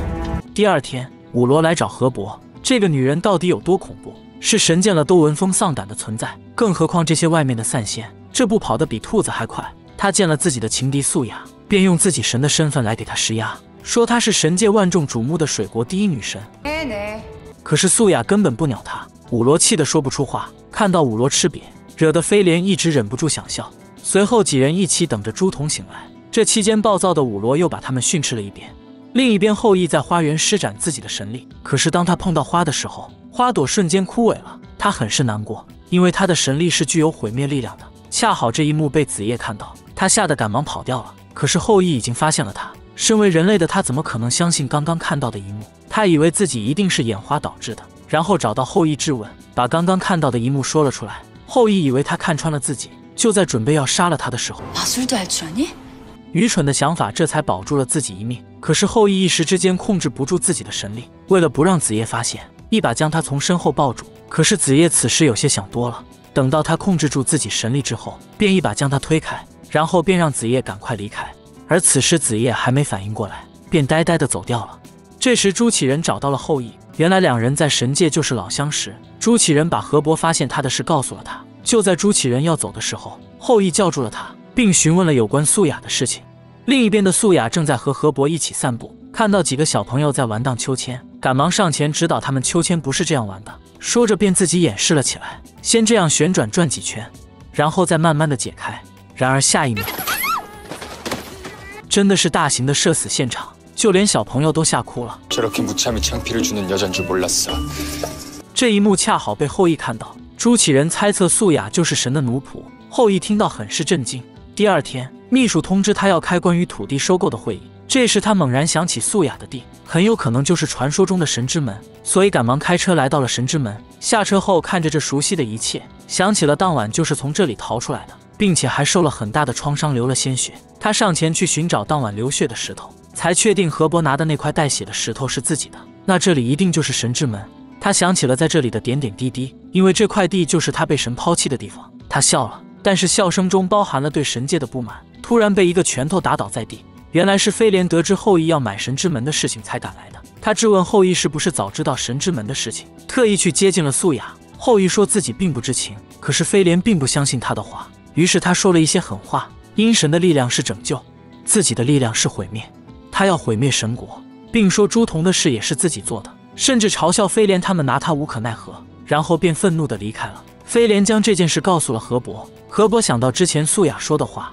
第二天，武罗来找何伯。这个女人到底有多恐怖？是神见了都闻风丧胆的存在，更何况这些外面的散仙，这步跑得比兔子还快。他见了自己的情敌素雅，便用自己神的身份来给他施压，说她是神界万众瞩目的水国第一女神。可是素雅根本不鸟他，五罗气得说不出话。看到五罗吃瘪，惹得飞莲一直忍不住想笑。随后几人一起等着朱仝醒来。这期间，暴躁的五罗又把他们训斥了一遍。另一边，后羿在花园施展自己的神力，可是当他碰到花的时候，花朵瞬间枯萎了。他很是难过，因为他的神力是具有毁灭力量的。恰好这一幕被子夜看到，他吓得赶忙跑掉了。可是后羿已经发现了他。身为人类的他，怎么可能相信刚刚看到的一幕？他以为自己一定是眼花导致的，然后找到后羿质问，把刚刚看到的一幕说了出来。后羿以为他看穿了自己。就在准备要杀了他的时候，愚蠢的想法这才保住了自己一命。可是后羿一时之间控制不住自己的神力，为了不让子夜发现，一把将他从身后抱住。可是子夜此时有些想多了，等到他控制住自己神力之后，便一把将他推开，然后便让子夜赶快离开。而此时子夜还没反应过来，便呆呆的走掉了。这时朱启仁找到了后羿，原来两人在神界就是老相识。朱启仁把何伯发现他的事告诉了他。就在朱启仁要走的时候，后羿叫住了他，并询问了有关素雅的事情。另一边的素雅正在和何伯一起散步，看到几个小朋友在玩荡秋千，赶忙上前指导他们秋千不是这样玩的，说着便自己演示了起来。先这样旋转转几圈，然后再慢慢的解开。然而下一秒，真的是大型的社死现场，就连小朋友都吓哭了。这一幕恰好被后羿看到。朱启仁猜测素雅就是神的奴仆，后羿听到很是震惊。第二天，秘书通知他要开关于土地收购的会议。这时他猛然想起素雅的地很有可能就是传说中的神之门，所以赶忙开车来到了神之门。下车后看着这熟悉的一切，想起了当晚就是从这里逃出来的，并且还受了很大的创伤，流了鲜血。他上前去寻找当晚流血的石头，才确定何伯拿的那块带血的石头是自己的。那这里一定就是神之门。他想起了在这里的点点滴滴，因为这块地就是他被神抛弃的地方。他笑了，但是笑声中包含了对神界的不满。突然被一个拳头打倒在地，原来是飞廉得知后羿要买神之门的事情才赶来的。他质问后羿是不是早知道神之门的事情，特意去接近了素雅。后羿说自己并不知情，可是飞廉并不相信他的话，于是他说了一些狠话：阴神的力量是拯救，自己的力量是毁灭，他要毁灭神国，并说朱仝的事也是自己做的。甚至嘲笑飞廉他们拿他无可奈何，然后便愤怒的离开了。飞廉将这件事告诉了何伯，何伯想到之前素雅说的话，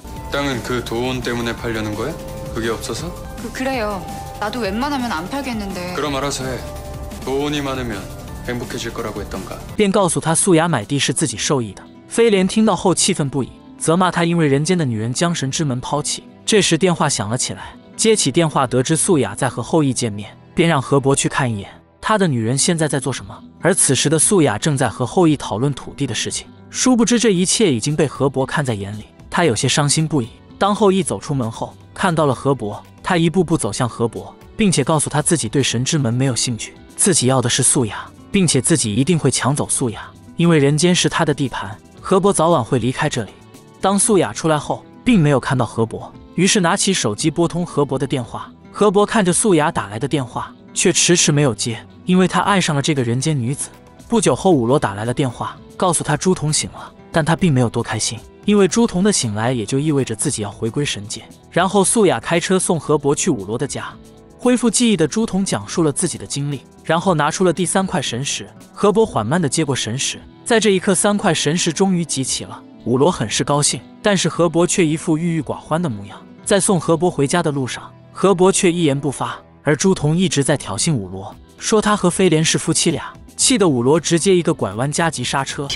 便告诉他素雅买地是自己受益的。飞廉听到后气愤不已，责骂他因为人间的女人将神之门抛弃。这时电话响了起来，接起电话得知素雅在和后羿见面，便让何伯去看一眼。他的女人现在在做什么？而此时的素雅正在和后羿讨论土地的事情。殊不知这一切已经被何伯看在眼里，他有些伤心不已。当后羿走出门后，看到了何伯，他一步步走向何伯，并且告诉他自己对神之门没有兴趣，自己要的是素雅，并且自己一定会抢走素雅，因为人间是他的地盘，何伯早晚会离开这里。当素雅出来后，并没有看到何伯，于是拿起手机拨通何伯的电话。何伯看着素雅打来的电话，却迟迟没有接。因为他爱上了这个人间女子。不久后，五罗打来了电话，告诉他朱仝醒了，但他并没有多开心，因为朱仝的醒来也就意味着自己要回归神界。然后，素雅开车送何伯去五罗的家。恢复记忆的朱仝讲述了自己的经历，然后拿出了第三块神石。何伯缓慢地接过神石，在这一刻，三块神石终于集齐了。五罗很是高兴，但是何伯却一副郁郁寡欢的模样。在送何伯回家的路上，何伯却一言不发，而朱仝一直在挑衅五罗。说他和飞廉是夫妻俩，气得五罗直接一个拐弯加急刹车，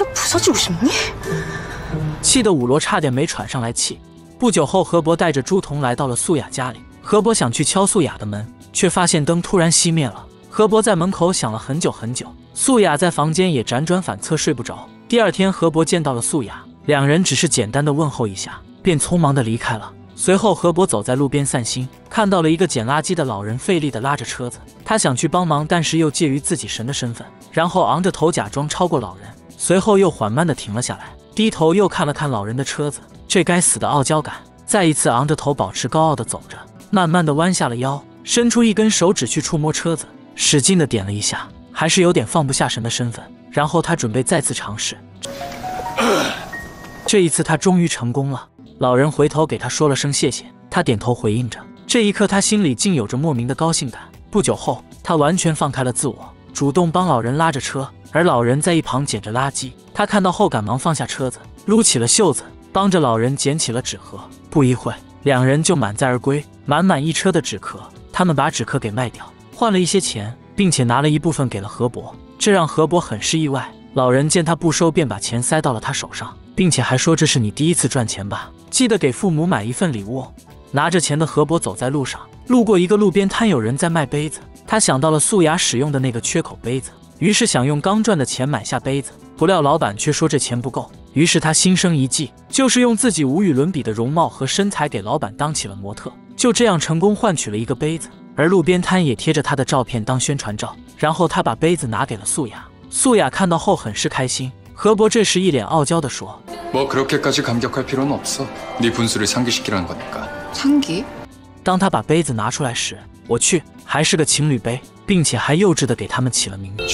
气得武罗差点没喘上来气。不久后，何伯带着朱仝来到了素雅家里。何伯想去敲素雅的门，却发现灯突然熄灭了。何伯在门口想了很久很久，素雅在房间也辗转反侧睡不着。第二天，何伯见到了素雅，两人只是简单的问候一下，便匆忙的离开了。随后，何伯走在路边散心，看到了一个捡垃圾的老人费力的拉着车子。他想去帮忙，但是又介于自己神的身份，然后昂着头假装超过老人。随后又缓慢的停了下来，低头又看了看老人的车子，这该死的傲娇感，再一次昂着头，保持高傲的走着，慢慢的弯下了腰，伸出一根手指去触摸车子，使劲的点了一下，还是有点放不下神的身份。然后他准备再次尝试，这一次他终于成功了。老人回头给他说了声谢谢，他点头回应着。这一刻，他心里竟有着莫名的高兴感。不久后，他完全放开了自我，主动帮老人拉着车，而老人在一旁捡着垃圾。他看到后，赶忙放下车子，撸起了袖子，帮着老人捡起了纸盒。不一会，两人就满载而归，满满一车的纸壳。他们把纸壳给卖掉，换了一些钱，并且拿了一部分给了何伯。这让何伯很是意外。老人见他不收，便把钱塞到了他手上，并且还说：“这是你第一次赚钱吧？记得给父母买一份礼物。”拿着钱的何伯走在路上，路过一个路边摊，有人在卖杯子。他想到了素雅使用的那个缺口杯子，于是想用刚赚的钱买下杯子。不料老板却说这钱不够，于是他心生一计，就是用自己无与伦比的容貌和身材给老板当起了模特，就这样成功换取了一个杯子。而路边摊也贴着他的照片当宣传照。然后他把杯子拿给了素雅，素雅看到后很是开心。何伯这时一脸傲娇地说：“当他把杯子拿出来时，我去，还是个情侣杯，并且还幼稚的给他们起了名字。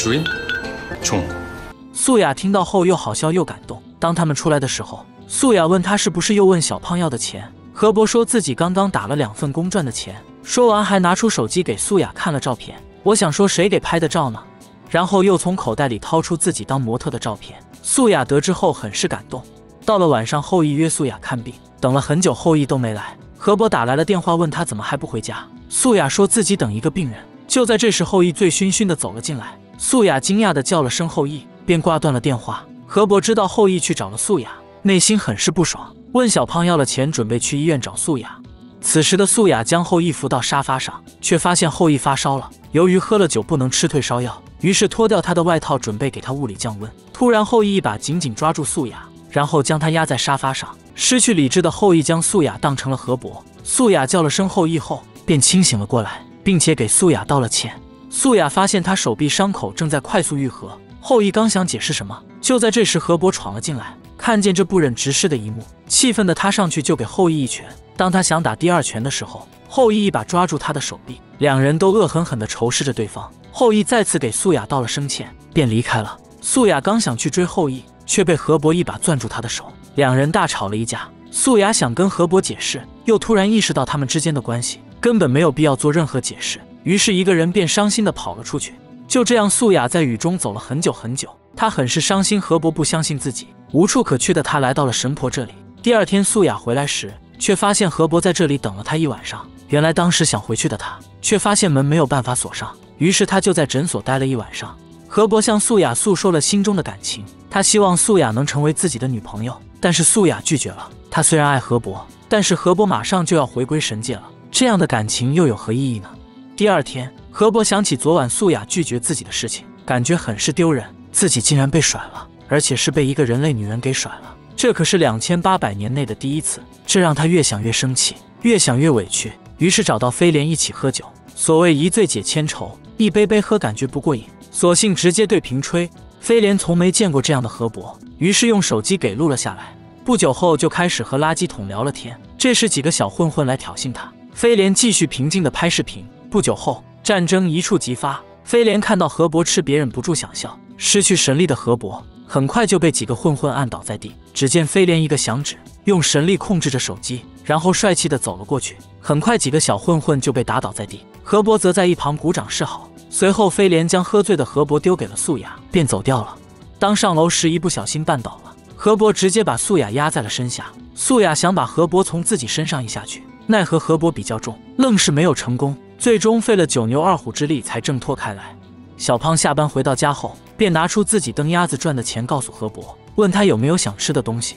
素雅听到后又好笑又感动。当他们出来的时候，素雅问他是不是又问小胖要的钱。何伯说自己刚刚打了两份工赚的钱，说完还拿出手机给素雅看了照片。我想说谁给拍的照呢？然后又从口袋里掏出自己当模特的照片。素雅得知后很是感动。到了晚上，后羿约素雅看病，等了很久，后羿都没来。何伯打来了电话，问他怎么还不回家。素雅说自己等一个病人。就在这时，后羿醉醺醺的走了进来。素雅惊讶的叫了声后羿，便挂断了电话。何伯知道后羿去找了素雅，内心很是不爽，问小胖要了钱，准备去医院找素雅。此时的素雅将后羿扶到沙发上，却发现后羿发烧了。由于喝了酒不能吃退烧药，于是脱掉他的外套，准备给他物理降温。突然，后羿一把紧紧抓住素雅。然后将她压在沙发上，失去理智的后羿将素雅当成了河伯。素雅叫了声后羿后，便清醒了过来，并且给素雅道了歉。素雅发现他手臂伤口正在快速愈合。后羿刚想解释什么，就在这时河伯闯了进来，看见这不忍直视的一幕，气愤的他上去就给后羿一拳。当他想打第二拳的时候，后羿一把抓住他的手臂，两人都恶狠狠地仇视着对方。后羿再次给素雅道了声歉，便离开了。素雅刚想去追后羿。却被何伯一把攥住他的手，两人大吵了一架。素雅想跟何伯解释，又突然意识到他们之间的关系根本没有必要做任何解释，于是一个人便伤心的跑了出去。就这样，素雅在雨中走了很久很久，她很是伤心。何伯不相信自己，无处可去的她来到了神婆这里。第二天，素雅回来时，却发现何伯在这里等了她一晚上。原来当时想回去的她，却发现门没有办法锁上，于是她就在诊所待了一晚上。何伯向素雅诉说了心中的感情。他希望素雅能成为自己的女朋友，但是素雅拒绝了。他虽然爱何伯，但是何伯马上就要回归神界了，这样的感情又有何意义呢？第二天，何伯想起昨晚素雅拒绝自己的事情，感觉很是丢人，自己竟然被甩了，而且是被一个人类女人给甩了，这可是两千八百年内的第一次，这让他越想越生气，越想越委屈，于是找到飞莲一起喝酒。所谓一醉解千愁，一杯杯喝感觉不过瘾，索性直接对瓶吹。飞莲从没见过这样的何伯，于是用手机给录了下来。不久后就开始和垃圾桶聊了天。这时几个小混混来挑衅他，飞莲继续平静的拍视频。不久后战争一触即发，飞莲看到河伯吃别忍不住想笑。失去神力的河伯很快就被几个混混按倒在地。只见飞莲一个响指，用神力控制着手机，然后帅气的走了过去。很快几个小混混就被打倒在地，河伯则在一旁鼓掌示好。随后，飞莲将喝醉的何伯丢给了素雅，便走掉了。当上楼时，一不小心绊倒了，何伯直接把素雅压在了身下。素雅想把何伯从自己身上移下去，奈何何伯比较重，愣是没有成功。最终费了九牛二虎之力才挣脱开来。小胖下班回到家后，便拿出自己蹬鸭子赚的钱，告诉何伯，问他有没有想吃的东西。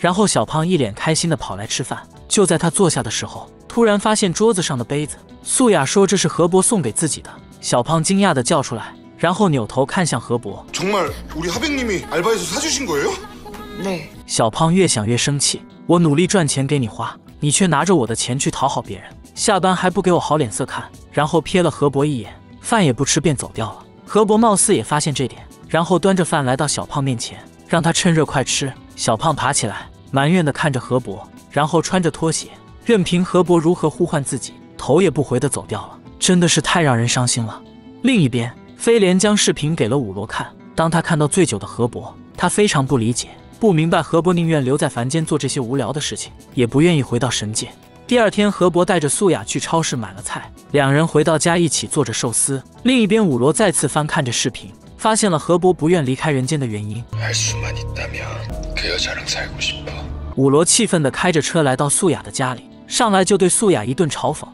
然后小胖一脸开心的跑来吃饭。就在他坐下的时候，突然发现桌子上的杯子。素雅说这是何伯送给自己的。小胖惊讶的叫出来，然后扭头看向何伯。小胖越想越生气，我努力赚钱给你花，你却拿着我的钱去讨好别人，下班还不给我好脸色看，然后瞥了何伯一眼，饭也不吃便走掉了。何伯貌似也发现这点，然后端着饭来到小胖面前，让他趁热快吃。小胖爬起来，埋怨的看着何伯，然后穿着拖鞋，任凭何伯如何呼唤自己，头也不回的走掉了。真的是太让人伤心了。另一边，飞廉将视频给了武罗看，当他看到醉酒的何伯，他非常不理解。不明白何伯宁愿留在凡间做这些无聊的事情，也不愿意回到神界。第二天，何伯带着素雅去超市买了菜，两人回到家一起做着寿司。另一边，武罗再次翻看着视频，发现了何伯不愿离开人间的原因。武罗气愤地开着车来到素雅的家里，上来就对素雅一顿嘲讽。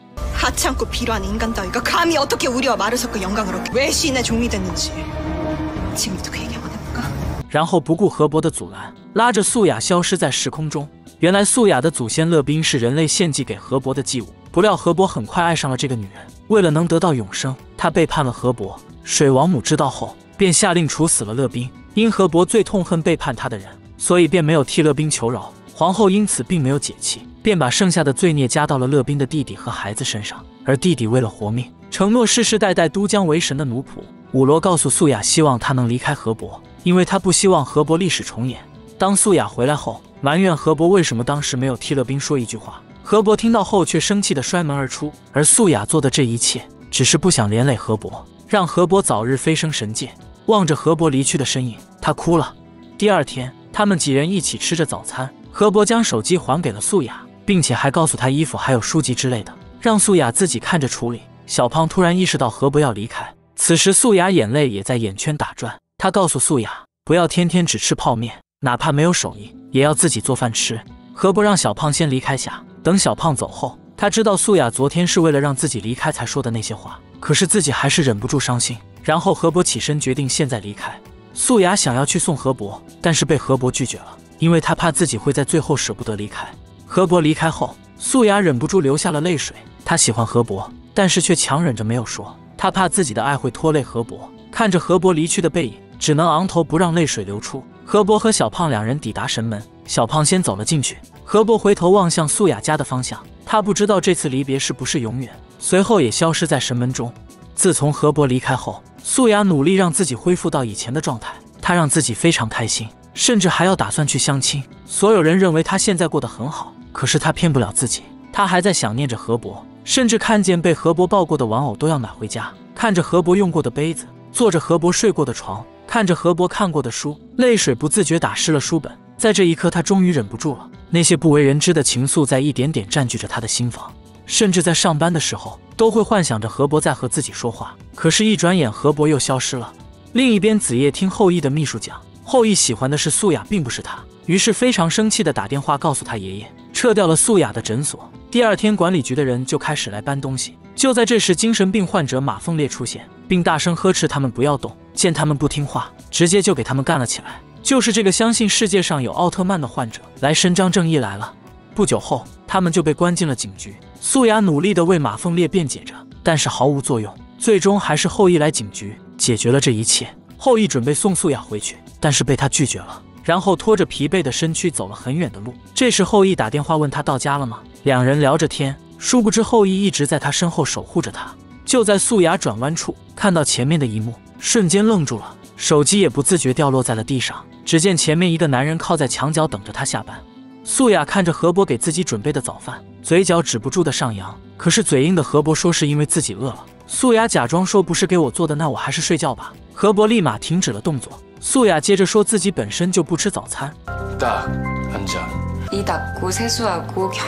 然后不顾河伯的阻拦，拉着素雅消失在时空中。原来素雅的祖先乐宾是人类献祭给河伯的祭物。不料河伯很快爱上了这个女人，为了能得到永生，他背叛了河伯。水王母知道后，便下令处死了乐宾。因河伯最痛恨背叛他的人，所以便没有替乐宾求饶。皇后因此并没有解气，便把剩下的罪孽加到了乐宾的弟弟和孩子身上。而弟弟为了活命，承诺世世代代都将为神的奴仆。武罗告诉素雅，希望他能离开河伯。因为他不希望何伯历史重演。当素雅回来后，埋怨何伯为什么当时没有替乐宾说一句话。何伯听到后却生气的摔门而出。而素雅做的这一切，只是不想连累何伯，让何伯早日飞升神界。望着何伯离去的身影，他哭了。第二天，他们几人一起吃着早餐。何伯将手机还给了素雅，并且还告诉他衣服还有书籍之类的，让素雅自己看着处理。小胖突然意识到何伯要离开，此时素雅眼泪也在眼圈打转。他告诉素雅，不要天天只吃泡面，哪怕没有手艺，也要自己做饭吃。何伯让小胖先离开下，等小胖走后，他知道素雅昨天是为了让自己离开才说的那些话，可是自己还是忍不住伤心。然后何伯起身决定现在离开。素雅想要去送何伯，但是被何伯拒绝了，因为他怕自己会在最后舍不得离开。何伯离开后，素雅忍不住流下了泪水。她喜欢何伯，但是却强忍着没有说，她怕自己的爱会拖累何伯。看着何伯离去的背影。只能昂头不让泪水流出。何伯和小胖两人抵达神门，小胖先走了进去。何伯回头望向素雅家的方向，他不知道这次离别是不是永远。随后也消失在神门中。自从何伯离开后，素雅努力让自己恢复到以前的状态，她让自己非常开心，甚至还要打算去相亲。所有人认为她现在过得很好，可是她骗不了自己，她还在想念着何伯，甚至看见被何伯抱过的玩偶都要买回家，看着何伯用过的杯子，坐着何伯睡过的床。看着何伯看过的书，泪水不自觉打湿了书本。在这一刻，他终于忍不住了。那些不为人知的情愫在一点点占据着他的心房，甚至在上班的时候，都会幻想着何伯在和自己说话。可是，一转眼，何伯又消失了。另一边，子夜听后羿的秘书讲，后羿喜欢的是素雅，并不是他，于是非常生气的打电话告诉他爷爷，撤掉了素雅的诊所。第二天，管理局的人就开始来搬东西。就在这时，精神病患者马凤烈出现，并大声呵斥他们不要动。见他们不听话，直接就给他们干了起来。就是这个相信世界上有奥特曼的患者来伸张正义来了。不久后，他们就被关进了警局。素雅努力地为马凤烈辩解着，但是毫无作用。最终还是后羿来警局解决了这一切。后羿准备送素雅回去，但是被他拒绝了，然后拖着疲惫的身躯走了很远的路。这时后羿打电话问他到家了吗？两人聊着天，殊不知后羿一直在他身后守护着他。就在素雅转弯处看到前面的一幕。瞬间愣住了，手机也不自觉掉落在了地上。只见前面一个男人靠在墙角等着他下班。素雅看着何伯给自己准备的早饭，嘴角止不住的上扬。可是嘴硬的何伯说是因为自己饿了。素雅假装说不是给我做的，那我还是睡觉吧。何伯立马停止了动作。素雅接着说自己本身就不吃早餐。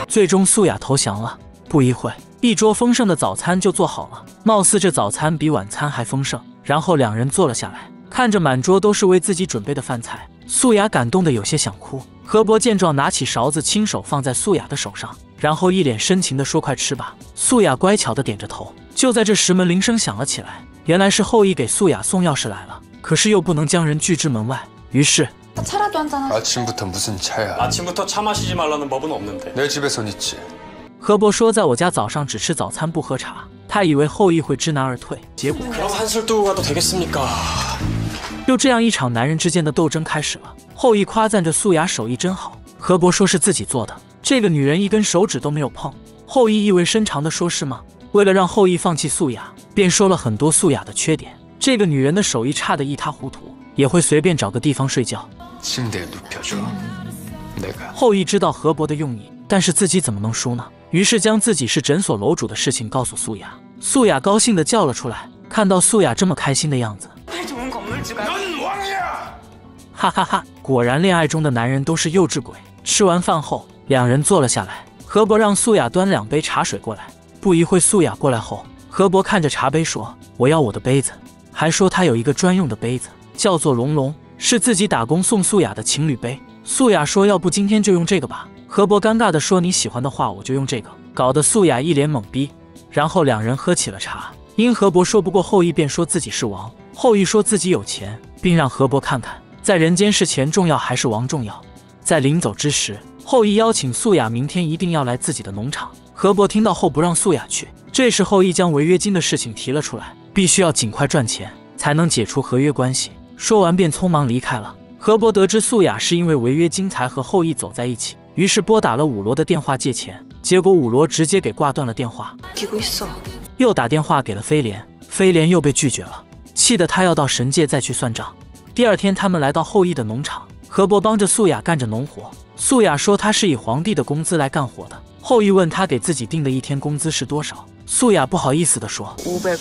最终素雅投降了。不一会，一桌丰盛的早餐就做好了，貌似这早餐比晚餐还丰盛。然后两人坐了下来，看着满桌都是为自己准备的饭菜，素雅感动的有些想哭。何伯见状，拿起勺子，亲手放在素雅的手上，然后一脸深情的说：“快吃吧。”素雅乖巧的点着头。就在这时，门铃声响了起来，原来是后羿给素雅送钥匙来了。可是又不能将人拒之门外，于是。何伯说：“在我家早上只吃早餐不喝茶。”他以为后羿会知难而退，结果就这样一场男人之间的斗争开始了。后羿夸赞着素雅手艺真好，何伯说是自己做的，这个女人一根手指都没有碰。后羿意味深长的说：“是吗？”为了让后羿放弃素雅，便说了很多素雅的缺点。这个女人的手艺差得一塌糊涂，也会随便找个地方睡觉。后羿知道何伯的用意，但是自己怎么能输呢？于是将自己是诊所楼主的事情告诉素雅。素雅高兴的叫了出来，看到素雅这么开心的样子，哈哈哈！果然，恋爱中的男人都是幼稚鬼。吃完饭后，两人坐了下来，何伯让素雅端两杯茶水过来。不一会，素雅过来后，何伯看着茶杯说：“我要我的杯子。”还说他有一个专用的杯子，叫做龙龙，是自己打工送素雅的情侣杯。素雅说：“要不今天就用这个吧。”河伯尴尬的说：“你喜欢的话，我就用这个。”搞得素雅一脸懵逼。然后两人喝起了茶。因河伯说不过后羿，便说自己是王。后羿说自己有钱，并让河伯看看。在人间是钱重要还是王重要？在临走之时，后羿邀请素雅明天一定要来自己的农场。河伯听到后不让素雅去。这时后羿将违约金的事情提了出来，必须要尽快赚钱才能解除合约关系。说完便匆忙离开了。河伯得知素雅是因为违约金才和后羿走在一起，于是拨打了五罗的电话借钱，结果五罗直接给挂断了电话。又打电话给了飞廉，飞廉又被拒绝了，气得他要到神界再去算账。第二天，他们来到后羿的农场，河伯帮着素雅干着农活。素雅说他是以皇帝的工资来干活的。后羿问他给自己定的一天工资是多少，素雅不好意思地说五百，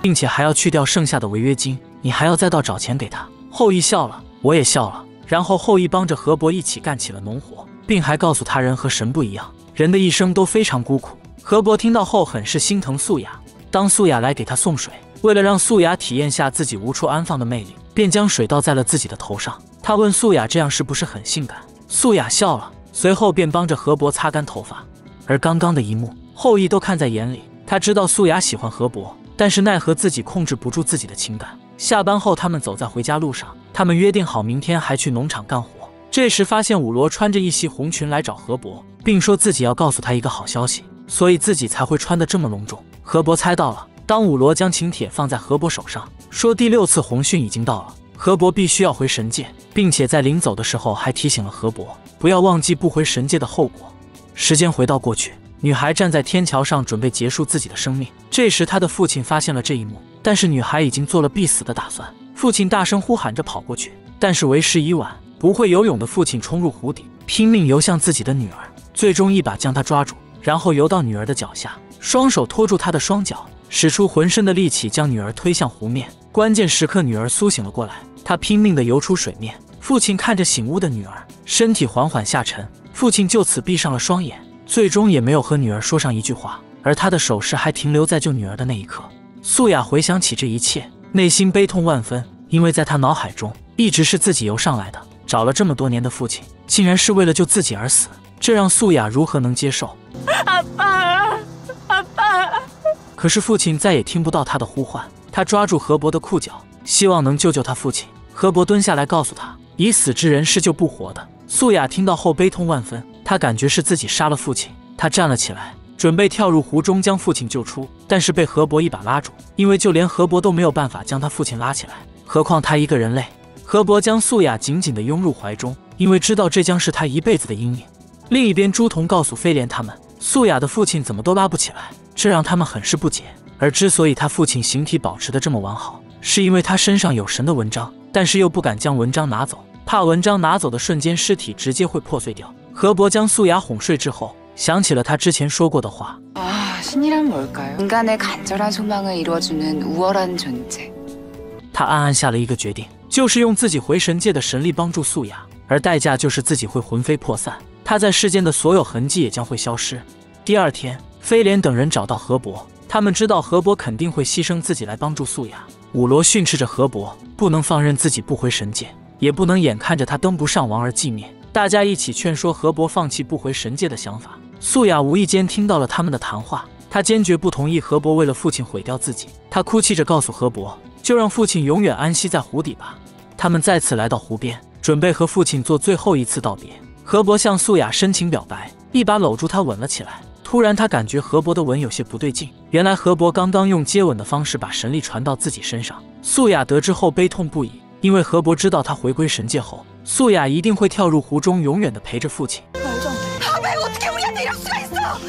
并且还要去掉剩下的违约金，你还要再到找钱给他。后羿笑了，我也笑了。然后后羿帮着河伯一起干起了农活，并还告诉他人和神不一样，人的一生都非常孤苦。河伯听到后很是心疼素雅，当素雅来给他送水，为了让素雅体验下自己无处安放的魅力。便将水倒在了自己的头上。他问素雅：“这样是不是很性感？”素雅笑了，随后便帮着河伯擦干头发。而刚刚的一幕，后羿都看在眼里。他知道素雅喜欢河伯，但是奈何自己控制不住自己的情感。下班后，他们走在回家路上。他们约定好明天还去农场干活。这时发现五罗穿着一袭红裙来找河伯，并说自己要告诉他一个好消息，所以自己才会穿得这么隆重。河伯猜到了。当五罗将请帖放在河伯手上，说第六次红讯已经到了，河伯必须要回神界，并且在临走的时候还提醒了河伯不要忘记不回神界的后果。时间回到过去，女孩站在天桥上准备结束自己的生命。这时，她的父亲发现了这一幕，但是女孩已经做了必死的打算。父亲大声呼喊着跑过去，但是为时已晚。不会游泳的父亲冲入湖底，拼命游向自己的女儿，最终一把将她抓住，然后游到女儿的脚下，双手托住她的双脚。使出浑身的力气将女儿推向湖面，关键时刻女儿苏醒了过来，她拼命地游出水面。父亲看着醒悟的女儿，身体缓缓下沉，父亲就此闭上了双眼，最终也没有和女儿说上一句话，而他的手势还停留在救女儿的那一刻。素雅回想起这一切，内心悲痛万分，因为在她脑海中一直是自己游上来的，找了这么多年的父亲，竟然是为了救自己而死，这让素雅如何能接受？阿爸，阿爸。可是父亲再也听不到他的呼唤，他抓住河伯的裤脚，希望能救救他父亲。河伯蹲下来告诉他：“已死之人是救不活的。”素雅听到后悲痛万分，她感觉是自己杀了父亲。她站了起来，准备跳入湖中将父亲救出，但是被河伯一把拉住，因为就连河伯都没有办法将他父亲拉起来，何况他一个人类。河伯将素雅紧紧地拥入怀中，因为知道这将是他一辈子的阴影。另一边，朱仝告诉飞廉他们，素雅的父亲怎么都拉不起来。这让他们很是不解。而之所以他父亲形体保持的这么完好，是因为他身上有神的文章，但是又不敢将文章拿走，怕文章拿走的瞬间尸体直接会破碎掉。何伯将素雅哄睡之后，想起了他之前说过的话。他暗暗下了一个决定，就是用自己回神界的神力帮助素雅，而代价就是自己会魂飞魄散，他在世间的所有痕迹也将会消失。第二天。飞廉等人找到河伯，他们知道河伯肯定会牺牲自己来帮助素雅。五罗训斥着河伯，不能放任自己不回神界，也不能眼看着他登不上王而寂灭。大家一起劝说河伯放弃不回神界的想法。素雅无意间听到了他们的谈话，她坚决不同意河伯为了父亲毁掉自己。她哭泣着告诉河伯，就让父亲永远安息在湖底吧。他们再次来到湖边，准备和父亲做最后一次道别。何伯向素雅深情表白，一把搂住她吻了起来。突然，他感觉何伯的吻有些不对劲。原来何伯刚刚用接吻的方式把神力传到自己身上。素雅得知后悲痛不已，因为何伯知道他回归神界后，素雅一定会跳入湖中，永远的陪着父亲。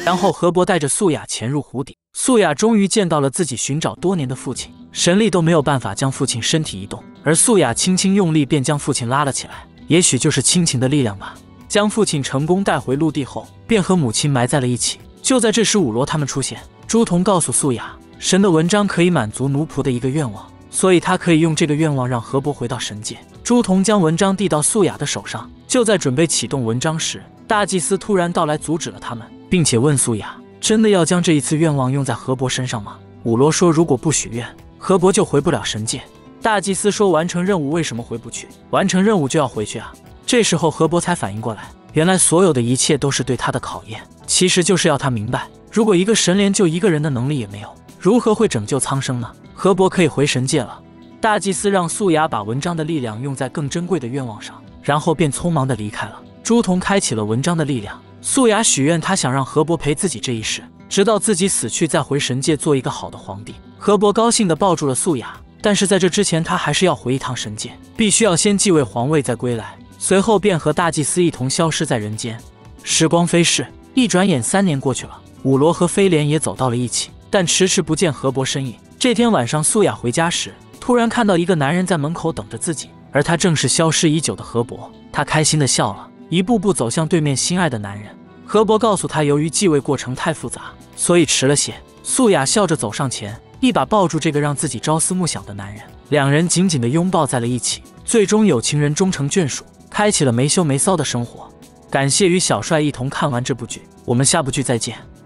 然后河伯带着素雅潜入湖底，素雅终于见到了自己寻找多年的父亲，神力都没有办法将父亲身体移动，而素雅轻轻用力便将父亲拉了起来，也许就是亲情的力量吧。将父亲成功带回陆地后，便和母亲埋在了一起。就在这时，五罗他们出现，朱仝告诉素雅，神的文章可以满足奴仆的一个愿望，所以他可以用这个愿望让河伯回到神界。朱仝将文章递到素雅的手上，就在准备启动文章时，大祭司突然到来阻止了他们。并且问素雅：“真的要将这一次愿望用在河伯身上吗？”五罗说：“如果不许愿，河伯就回不了神界。”大祭司说：“完成任务为什么回不去？完成任务就要回去啊！”这时候河伯才反应过来，原来所有的一切都是对他的考验，其实就是要他明白，如果一个神连救一个人的能力也没有，如何会拯救苍生呢？河伯可以回神界了。大祭司让素雅把文章的力量用在更珍贵的愿望上，然后便匆忙的离开了。朱仝开启了文章的力量。素雅许愿，她想让河伯陪自己这一世，直到自己死去再回神界做一个好的皇帝。河伯高兴地抱住了素雅，但是在这之前，他还是要回一趟神界，必须要先继位皇位再归来。随后便和大祭司一同消失在人间。时光飞逝，一转眼三年过去了，五罗和飞廉也走到了一起，但迟迟不见河伯身影。这天晚上，素雅回家时，突然看到一个男人在门口等着自己，而他正是消失已久的河伯。他开心地笑了。一步步走向对面心爱的男人，何伯告诉他，由于继位过程太复杂，所以迟了些。素雅笑着走上前，一把抱住这个让自己朝思暮想的男人，两人紧紧地拥抱在了一起。最终，有情人终成眷属，开启了没羞没臊的生活。感谢与小帅一同看完这部剧，我们下部剧再见。